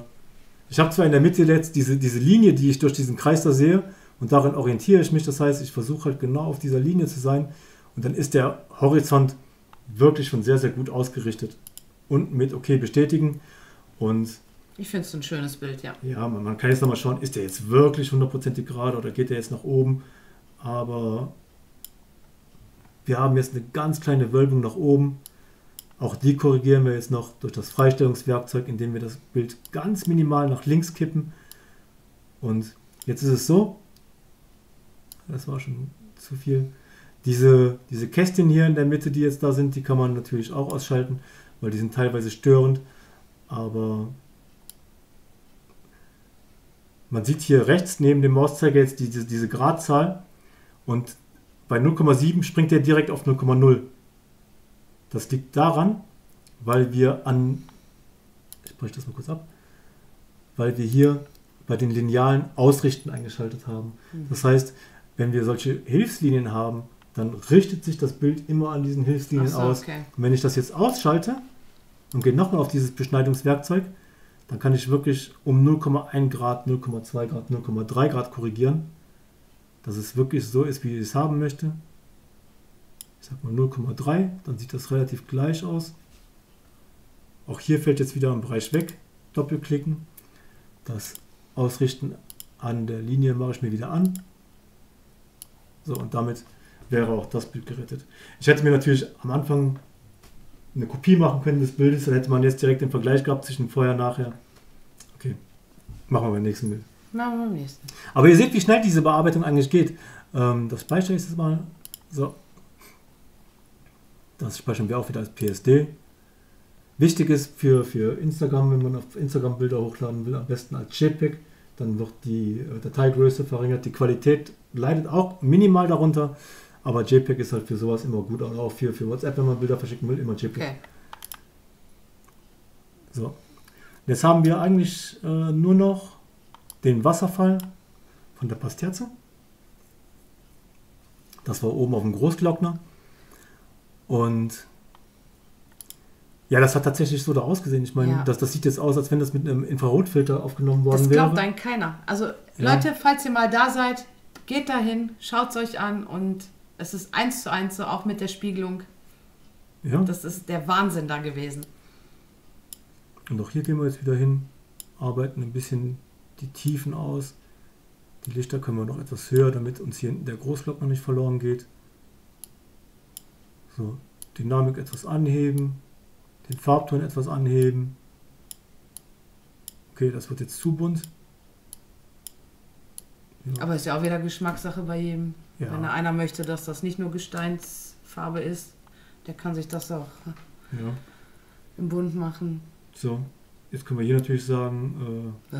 ich habe zwar in der Mitte jetzt diese, diese Linie, die ich durch diesen Kreis da sehe, und darin orientiere ich mich. Das heißt, ich versuche halt genau auf dieser Linie zu sein. Und dann ist der Horizont wirklich schon sehr, sehr gut ausgerichtet. Und mit OK bestätigen. Und ich finde es ein schönes Bild, ja. Ja, man, man kann jetzt nochmal schauen, ist der jetzt wirklich hundertprozentig gerade oder geht der jetzt nach oben? Aber wir haben jetzt eine ganz kleine Wölbung nach oben. Auch die korrigieren wir jetzt noch durch das Freistellungswerkzeug, indem wir das Bild ganz minimal nach links kippen. Und jetzt ist es so, das war schon zu viel, diese, diese Kästchen hier in der Mitte, die jetzt da sind, die kann man natürlich auch ausschalten, weil die sind teilweise störend. Aber man sieht hier rechts neben dem Mauszeiger jetzt diese, diese Gradzahl und bei 0,7 springt er direkt auf 0,0. Das liegt daran, weil wir an, ich breche das mal kurz ab, weil wir hier bei den linealen Ausrichten eingeschaltet haben. Mhm. Das heißt, wenn wir solche Hilfslinien haben, dann richtet sich das Bild immer an diesen Hilfslinien so, aus. Okay. Und wenn ich das jetzt ausschalte und gehe nochmal auf dieses Beschneidungswerkzeug, dann kann ich wirklich um 0,1 Grad, 0,2 Grad, 0,3 Grad korrigieren, dass es wirklich so ist, wie ich es haben möchte. Ich sage mal 0,3, dann sieht das relativ gleich aus. Auch hier fällt jetzt wieder ein Bereich weg. Doppelklicken. Das Ausrichten an der Linie mache ich mir wieder an. So, und damit wäre auch das Bild gerettet. Ich hätte mir natürlich am Anfang eine Kopie machen können des Bildes, dann hätte man jetzt direkt den Vergleich gehabt zwischen vorher und nachher. Okay, machen wir beim nächsten Bild. Machen wir beim nächsten. Aber ihr seht, wie schnell diese Bearbeitung eigentlich geht. Ähm, das speichere ich jetzt mal. So. Das speichern wir auch wieder als PSD. Wichtig ist für, für Instagram, wenn man auf Instagram Bilder hochladen will, am besten als JPEG. Dann wird die äh, Dateigröße verringert. Die Qualität leidet auch minimal darunter. Aber JPEG ist halt für sowas immer gut. Oder auch für, für WhatsApp, wenn man Bilder verschicken will, immer JPEG. Okay. So. Jetzt haben wir eigentlich äh, nur noch den Wasserfall von der Pasterze. Das war oben auf dem Großglockner. Und ja, das hat tatsächlich so da ausgesehen. Ich meine, ja. das, das sieht jetzt aus, als wenn das mit einem Infrarotfilter aufgenommen worden wäre. Das glaubt einem keiner. Also ja. Leute, falls ihr mal da seid, geht dahin, schaut es euch an und es ist eins zu eins so, auch mit der Spiegelung. Ja. Das ist der Wahnsinn da gewesen. Und auch hier gehen wir jetzt wieder hin, arbeiten ein bisschen die Tiefen aus. Die Lichter können wir noch etwas höher, damit uns hier der Großglockner nicht verloren geht. So, Dynamik etwas anheben, den Farbton etwas anheben. Okay, das wird jetzt zu bunt. Ja. Aber ist ja auch wieder Geschmackssache bei jedem. Ja. Wenn einer möchte, dass das nicht nur Gesteinsfarbe ist, der kann sich das auch ja. im Bunt machen. So, jetzt können wir hier natürlich sagen, äh,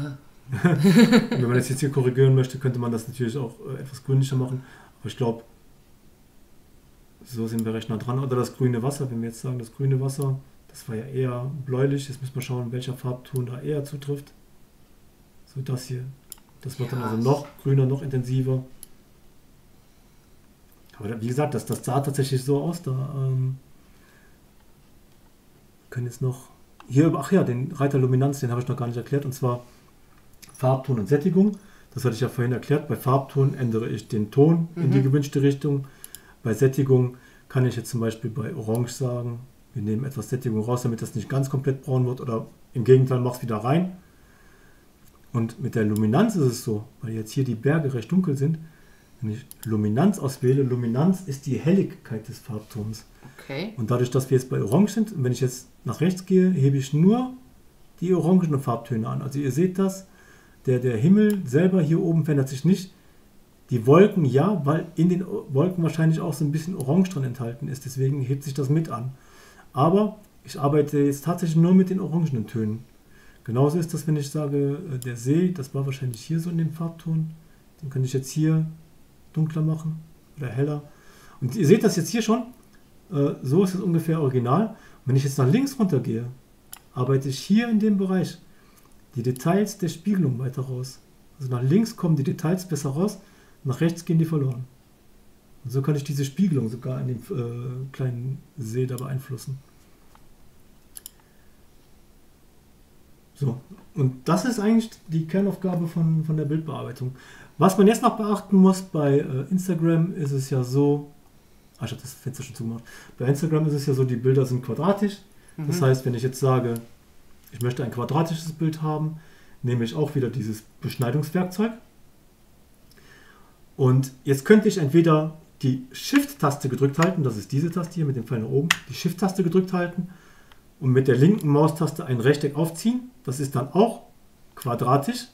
wenn man das jetzt hier korrigieren möchte, könnte man das natürlich auch äh, etwas grünlicher machen. Aber ich glaube, so sind wir recht nah dran. Oder das grüne Wasser, wenn wir jetzt sagen, das grüne Wasser, das war ja eher bläulich. Jetzt müssen wir schauen, welcher Farbton da eher zutrifft. So das hier. Das wird ja, dann also noch grüner, noch intensiver. Aber wie gesagt, das, das sah tatsächlich so aus. Da ähm, können jetzt noch. Hier, ach ja, den Reiter Luminanz, den habe ich noch gar nicht erklärt. Und zwar Farbton und Sättigung. Das hatte ich ja vorhin erklärt. Bei Farbton ändere ich den Ton mhm. in die mhm. gewünschte Richtung. Bei Sättigung kann ich jetzt zum Beispiel bei Orange sagen, wir nehmen etwas Sättigung raus, damit das nicht ganz komplett braun wird. Oder im Gegenteil, mach es wieder rein. Und mit der Luminanz ist es so, weil jetzt hier die Berge recht dunkel sind, wenn ich Luminanz auswähle, Luminanz ist die Helligkeit des Farbtons. Okay. Und dadurch, dass wir jetzt bei Orange sind, wenn ich jetzt nach rechts gehe, hebe ich nur die orangenen Farbtöne an. Also ihr seht das, der, der Himmel selber hier oben verändert sich nicht. Die Wolken ja, weil in den Wolken wahrscheinlich auch so ein bisschen Orange drin enthalten ist. Deswegen hebt sich das mit an. Aber ich arbeite jetzt tatsächlich nur mit den orangenen Tönen. Genauso ist das, wenn ich sage, äh, der See, das war wahrscheinlich hier so in dem Farbton. Den kann ich jetzt hier dunkler machen oder heller. Und ihr seht das jetzt hier schon. Äh, so ist es ungefähr original. Wenn ich jetzt nach links runter gehe, arbeite ich hier in dem Bereich die Details der Spiegelung weiter raus. Also nach links kommen die Details besser raus, nach rechts gehen die verloren. Und so kann ich diese Spiegelung sogar in dem äh, kleinen See da beeinflussen. So, und das ist eigentlich die Kernaufgabe von, von der Bildbearbeitung. Was man jetzt noch beachten muss, bei äh, Instagram ist es ja so, ah, ich habe das Fenster schon zugemacht, bei Instagram ist es ja so, die Bilder sind quadratisch. Mhm. Das heißt, wenn ich jetzt sage, ich möchte ein quadratisches Bild haben, nehme ich auch wieder dieses Beschneidungswerkzeug. Und jetzt könnte ich entweder die Shift-Taste gedrückt halten, das ist diese Taste hier mit dem Pfeil nach oben, die Shift-Taste gedrückt halten und mit der linken Maustaste ein Rechteck aufziehen. Das ist dann auch quadratisch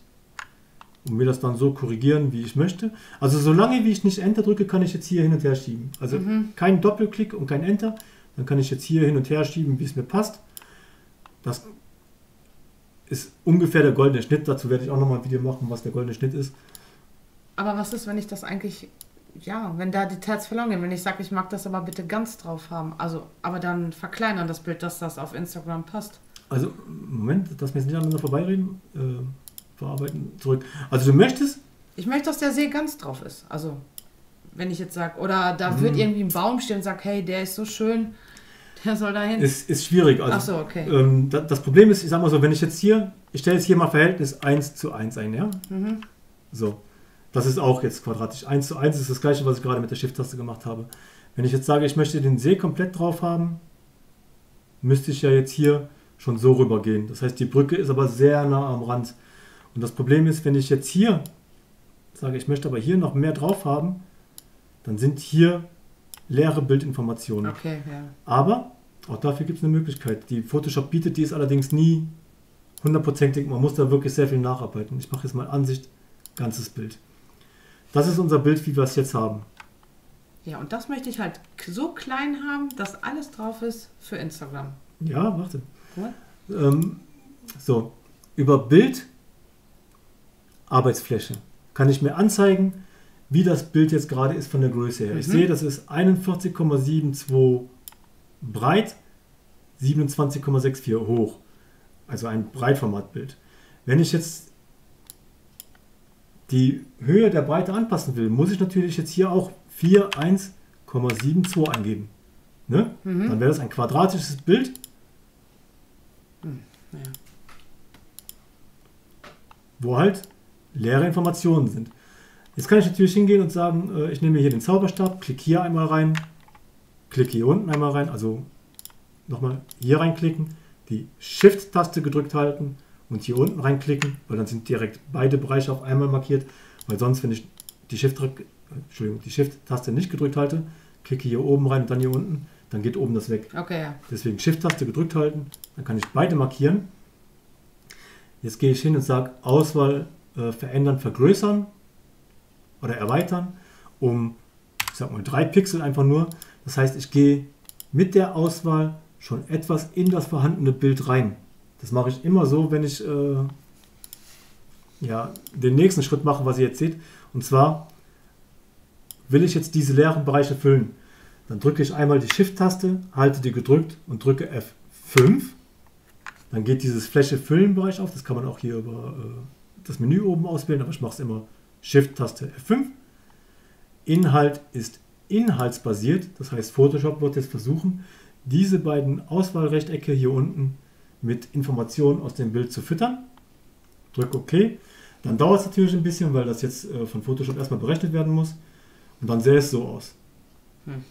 und mir das dann so korrigieren, wie ich möchte. Also solange wie ich nicht Enter drücke, kann ich jetzt hier hin und her schieben. Also mhm. kein Doppelklick und kein Enter. Dann kann ich jetzt hier hin und her schieben, wie es mir passt. Das ist ungefähr der goldene Schnitt. Dazu werde ich auch nochmal ein Video machen, was der goldene Schnitt ist. Aber was ist, wenn ich das eigentlich, ja, wenn da Details verloren gehen, wenn ich sage, ich mag das aber bitte ganz drauf haben, also, aber dann verkleinern das Bild, dass das auf Instagram passt. Also, Moment, dass wir jetzt nicht aneinander vorbeireden. Äh, verarbeiten, zurück. Also du möchtest? Ich möchte, dass der See ganz drauf ist. Also, wenn ich jetzt sage, oder da wird hm. irgendwie ein Baum stehen und sagt, hey, der ist so schön, der soll da hin. Ist, ist schwierig. Also, Ach so, okay. Ähm, das, das, Problem ist, ich sag mal so, wenn ich jetzt hier, ich stelle jetzt hier mal Verhältnis 1 zu 1 ein, ja? Mhm. So. Das ist auch jetzt quadratisch. 1 zu 1 ist das gleiche, was ich gerade mit der Shift-Taste gemacht habe. Wenn ich jetzt sage, ich möchte den See komplett drauf haben, müsste ich ja jetzt hier schon so rüber gehen. Das heißt, die Brücke ist aber sehr nah am Rand. Und das Problem ist, wenn ich jetzt hier sage, ich möchte aber hier noch mehr drauf haben, dann sind hier leere Bildinformationen. Okay, ja. Aber auch dafür gibt es eine Möglichkeit. Die Photoshop bietet, die ist allerdings nie hundertprozentig. Man muss da wirklich sehr viel nacharbeiten. Ich mache jetzt mal Ansicht, ganzes Bild. Das ist unser Bild, wie wir es jetzt haben. Ja, und das möchte ich halt so klein haben, dass alles drauf ist für Instagram. Ja, warte. Ähm, so, über Bild Arbeitsfläche. Kann ich mir anzeigen, wie das Bild jetzt gerade ist von der Größe her. Mhm. Ich sehe, das ist 41,72 breit, 27,64 hoch. Also ein Breitformatbild. Wenn ich jetzt die Höhe der Breite anpassen will, muss ich natürlich jetzt hier auch 41,72 angeben. Ne? Mhm. Dann wäre das ein quadratisches Bild. Mhm. Ja. Wo halt leere Informationen sind. Jetzt kann ich natürlich hingehen und sagen, äh, ich nehme hier den Zauberstab, klicke hier einmal rein, klicke hier unten einmal rein, also nochmal hier reinklicken, die Shift-Taste gedrückt halten und hier unten reinklicken, weil dann sind direkt beide Bereiche auf einmal markiert, weil sonst, wenn ich die Shift-Taste Shift nicht gedrückt halte, klicke hier oben rein und dann hier unten, dann geht oben das weg. Okay, ja. Deswegen Shift-Taste gedrückt halten, dann kann ich beide markieren. Jetzt gehe ich hin und sage Auswahl äh, verändern, vergrößern oder erweitern um, ich sag mal, drei Pixel einfach nur. Das heißt, ich gehe mit der Auswahl schon etwas in das vorhandene Bild rein. Das mache ich immer so, wenn ich äh, ja, den nächsten Schritt mache, was ihr jetzt seht. Und zwar will ich jetzt diese leeren Bereiche füllen. Dann drücke ich einmal die Shift-Taste, halte die gedrückt und drücke F5. Dann geht dieses Fläche füllen Bereich auf. Das kann man auch hier über äh, das Menü oben auswählen, aber ich mache es immer Shift-Taste F5. Inhalt ist inhaltsbasiert, das heißt Photoshop wird jetzt versuchen, diese beiden Auswahlrechtecke hier unten mit Informationen aus dem Bild zu füttern. Drücke OK. Dann dauert es natürlich ein bisschen, weil das jetzt äh, von Photoshop erstmal berechnet werden muss. Und dann sähe es so aus. Hm.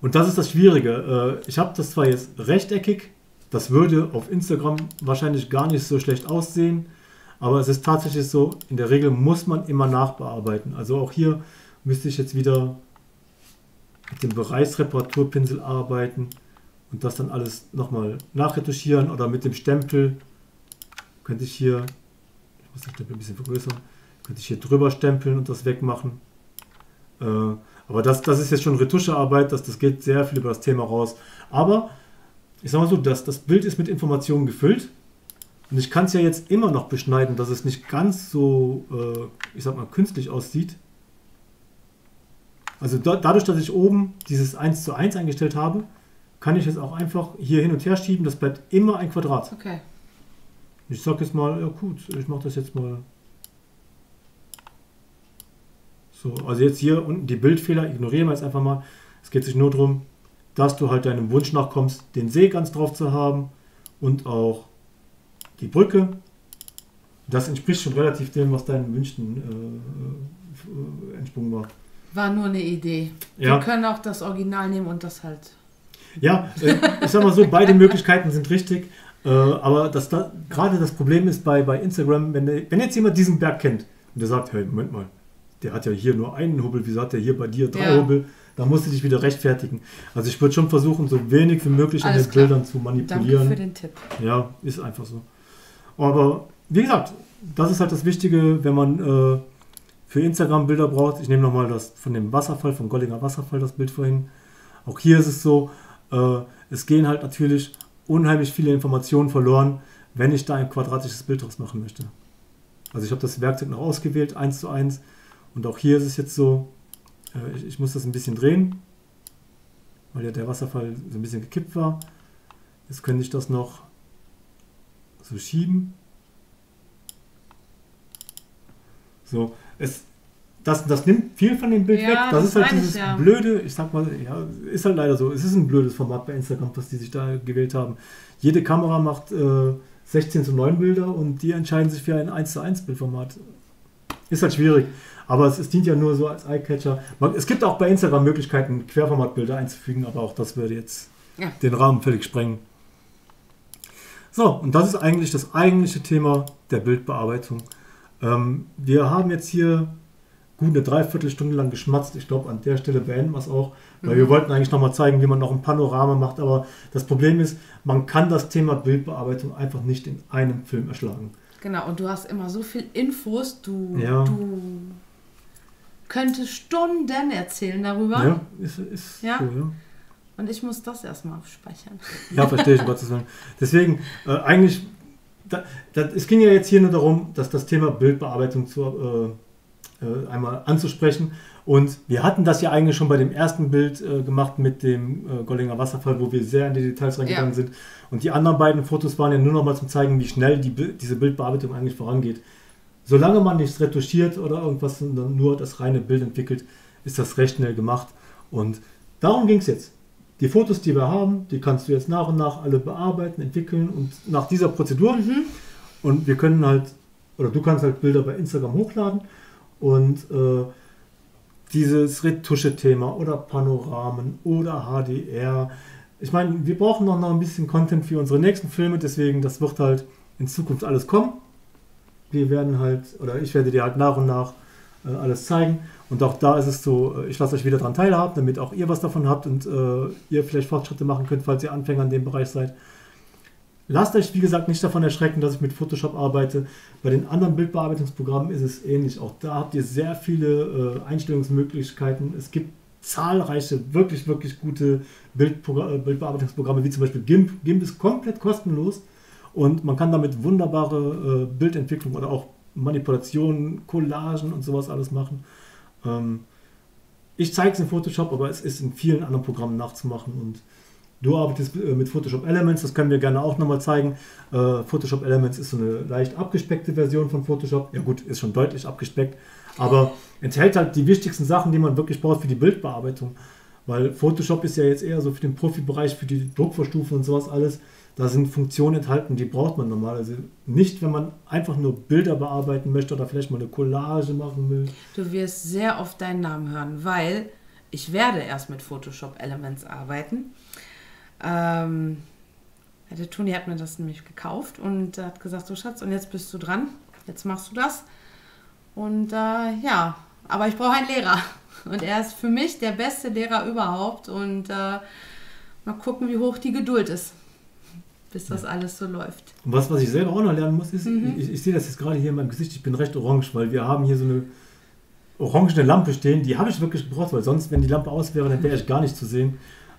Und das ist das Schwierige. Äh, ich habe das zwar jetzt rechteckig, das würde auf Instagram wahrscheinlich gar nicht so schlecht aussehen. Aber es ist tatsächlich so, in der Regel muss man immer nachbearbeiten. Also auch hier müsste ich jetzt wieder mit dem Bereichsreparaturpinsel arbeiten und das dann alles nochmal nachretuschieren oder mit dem Stempel könnte ich hier, ich muss den Stempel ein bisschen vergrößern, könnte ich hier drüber stempeln und das wegmachen. Äh, aber das, das ist jetzt schon Retuschearbeit, das, das geht sehr viel über das Thema raus. Aber ich sage mal so, das, das Bild ist mit Informationen gefüllt und ich kann es ja jetzt immer noch beschneiden, dass es nicht ganz so, äh, ich sag mal, künstlich aussieht. Also da, dadurch, dass ich oben dieses 1 zu 1 eingestellt habe, kann ich es auch einfach hier hin und her schieben. Das bleibt immer ein Quadrat. Okay. Ich sag jetzt mal, ja gut, ich mache das jetzt mal. So, also jetzt hier unten die Bildfehler ignorieren wir jetzt einfach mal. Es geht sich nur darum, dass du halt deinem Wunsch nachkommst, den See ganz drauf zu haben und auch die Brücke. Das entspricht schon relativ dem, was deinen Wünschen äh, äh, entsprungen war. War nur eine Idee. Ja. Wir können auch das Original nehmen und das halt. Ja, äh, ich sag mal so, beide Möglichkeiten sind richtig. Äh, aber das da, gerade das Problem ist bei, bei Instagram, wenn, der, wenn jetzt jemand diesen Berg kennt und der sagt, hey, Moment mal, der hat ja hier nur einen Hubbel, wieso hat der hier bei dir drei Ja. Hubbel? Da musst du dich wieder rechtfertigen. Also ich würde schon versuchen, so wenig wie möglich an Alles den klar. Bildern zu Danke manipulieren. für den Tipp. Ja, ist einfach so. Aber wie gesagt, das ist halt das Wichtige, wenn man äh, für Instagram Bilder braucht. Ich nehme nochmal das von dem Wasserfall, vom Gollinger Wasserfall, das Bild vorhin. Auch hier ist es so, äh, es gehen halt natürlich unheimlich viele Informationen verloren, wenn ich da ein quadratisches Bild draus machen möchte. Also ich habe das Werkzeug noch ausgewählt, eins zu eins. Und auch hier ist es jetzt so, äh, ich, ich muss das ein bisschen drehen, weil ja der Wasserfall so ein bisschen gekippt war. Jetzt könnte ich das noch so schieben. So, es, das, das nimmt viel von dem Bild Ja, weg. Das, das ist halt meine ich, dieses ja. blöde, ich sag mal, ja, ist halt leider so. Es ist ein blödes Format bei Instagram, was die sich da gewählt haben. Jede Kamera macht äh, 16 zu 9 Bilder und die entscheiden sich für ein 1 zu 1 Bildformat. Ist halt schwierig. Aber es, es dient ja nur so als Eyecatcher. Man, es gibt auch bei Instagram Möglichkeiten, Querformatbilder einzufügen, aber auch das würde jetzt Ja. den Rahmen völlig sprengen. So, und das ist eigentlich das eigentliche Thema der Bildbearbeitung. Ähm, wir haben jetzt hier gut eine Dreiviertelstunde lang geschmatzt. Ich glaube, an der Stelle beenden wir es auch, weil Mhm. wir wollten eigentlich nochmal zeigen, wie man noch ein Panorama macht. Aber das Problem ist, man kann das Thema Bildbearbeitung einfach nicht in einem Film erschlagen. Genau, und du hast immer so viel Infos, du, Ja. du könntest Stunden erzählen darüber. Ja, ist, ist Ja. so, ja. Und ich muss das erstmal abspeichern. Ja, verstehe ich, um Gottes Willen. Deswegen, äh, eigentlich, da, da, es ging ja jetzt hier nur darum, dass das Thema Bildbearbeitung zu, äh, äh, einmal anzusprechen. Und wir hatten das ja eigentlich schon bei dem ersten Bild äh, gemacht mit dem äh, Gollinger Wasserfall, wo wir sehr in die Details reingegangen Ja. sind. Und die anderen beiden Fotos waren ja nur noch mal zum zeigen, wie schnell die, diese Bildbearbeitung eigentlich vorangeht. Solange man nichts retuschiert oder irgendwas, sondern nur das reine Bild entwickelt, ist das recht schnell gemacht. Und darum ging es jetzt. Die Fotos, die wir haben, die kannst du jetzt nach und nach alle bearbeiten, entwickeln und nach dieser Prozedur. Mhm. Und wir können halt, oder du kannst halt Bilder bei Instagram hochladen und äh, dieses Retusche-Thema oder Panoramen oder HDR. Ich meine, wir brauchen noch, noch ein bisschen Content für unsere nächsten Filme, deswegen das wird halt in Zukunft alles kommen. Wir werden halt, oder ich werde dir halt nach und nach äh, alles zeigen. Und auch da ist es so, äh, ich lasse euch wieder daran teilhaben, damit auch ihr was davon habt und äh, ihr vielleicht Fortschritte machen könnt, falls ihr Anfänger in dem Bereich seid. Lasst euch, wie gesagt, nicht davon erschrecken, dass ich mit Photoshop arbeite. Bei den anderen Bildbearbeitungsprogrammen ist es ähnlich. Auch da habt ihr sehr viele äh, Einstellungsmöglichkeiten. Es gibt zahlreiche, wirklich, wirklich gute Bildpro- äh, Bildbearbeitungsprogramme, wie zum Beispiel GIMP. GIMP ist komplett kostenlos und man kann damit wunderbare äh, Bildentwicklung oder auch Manipulationen, Collagen und sowas alles machen. Ähm, ich zeige es in Photoshop, aber es ist in vielen anderen Programmen nachzumachen und Du arbeitest äh, mit Photoshop Elements, das können wir gerne auch nochmal zeigen. Äh, Photoshop Elements ist so eine leicht abgespeckte Version von Photoshop. Ja gut, ist schon deutlich abgespeckt, aber enthält halt die wichtigsten Sachen, die man wirklich braucht für die Bildbearbeitung. Weil Photoshop ist ja jetzt eher so für den Profibereich, für die Druckvorstufen und sowas alles. Da sind Funktionen enthalten, die braucht man normalerweise nicht, wenn man einfach nur Bilder bearbeiten möchte oder vielleicht mal eine Collage machen will. Du wirst sehr oft deinen Namen hören, weil ich werde erst mit Photoshop Elements arbeiten. Ähm, ja, der Toni hat mir das nämlich gekauft und hat gesagt, so Schatz, und jetzt bist du dran, jetzt machst du das. Und äh, ja, aber ich brauche einen Lehrer. Und er ist für mich der beste Lehrer überhaupt. Und äh, mal gucken, wie hoch die Geduld ist, bis das alles so läuft. Und was, was ich selber auch noch lernen muss, ist, Mhm. ich, ich sehe das jetzt gerade hier in meinem Gesicht, ich bin recht orange, weil wir haben hier so eine orangene Lampe stehen, die habe ich wirklich gebraucht, weil sonst, wenn die Lampe aus wäre, dann wäre ich gar nicht zu sehen.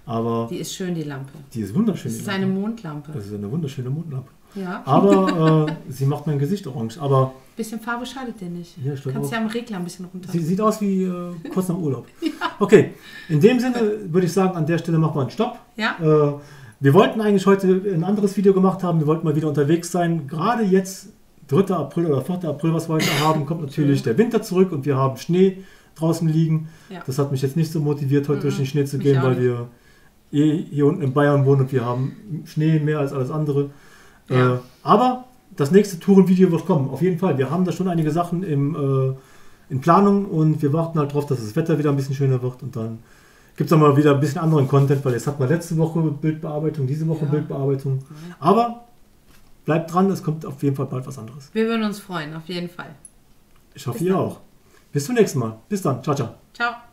Aber Die ist schön, die Lampe. die ist wunderschön. Das ist eine Lampe. Mondlampe. Das ist eine wunderschöne Mondlampe. Ja. Aber äh, sie macht mein Gesicht orange. Aber Bisschen Farbe schadet dir nicht. Du steht kannst auch, ja am Regler ein bisschen runter. sie sieht aus wie äh, kurz nach Urlaub. Okay, in dem Sinne würde ich sagen, an der Stelle machen wir einen Stopp. Ja? Äh, wir wollten eigentlich heute ein anderes Video gemacht haben. Wir wollten mal wieder unterwegs sein. Gerade jetzt, 3. April oder 4. April, was wir heute haben, kommt natürlich der Winter zurück und wir haben Schnee draußen liegen. Ja. Das hat mich jetzt nicht so motiviert, heute Mhm. durch den Schnee zu Mich gehen, weil wir hier unten in Bayern wohnen und wir haben Schnee mehr als alles andere. Ja. Äh, aber das nächste Tourenvideo wird kommen, auf jeden Fall. Wir haben da schon einige Sachen im, äh, in Planung und wir warten halt darauf, dass das Wetter wieder ein bisschen schöner wird und dann gibt es auch mal wieder ein bisschen anderen Content, weil jetzt hat man letzte Woche Bildbearbeitung, diese Woche Ja. Bildbearbeitung. Aber bleibt dran, es kommt auf jeden Fall bald was anderes. Wir würden uns freuen, auf jeden Fall. Ich hoffe, Bis ihr dann. auch. Bis zum nächsten Mal. Bis dann. Ciao, ciao. Ciao.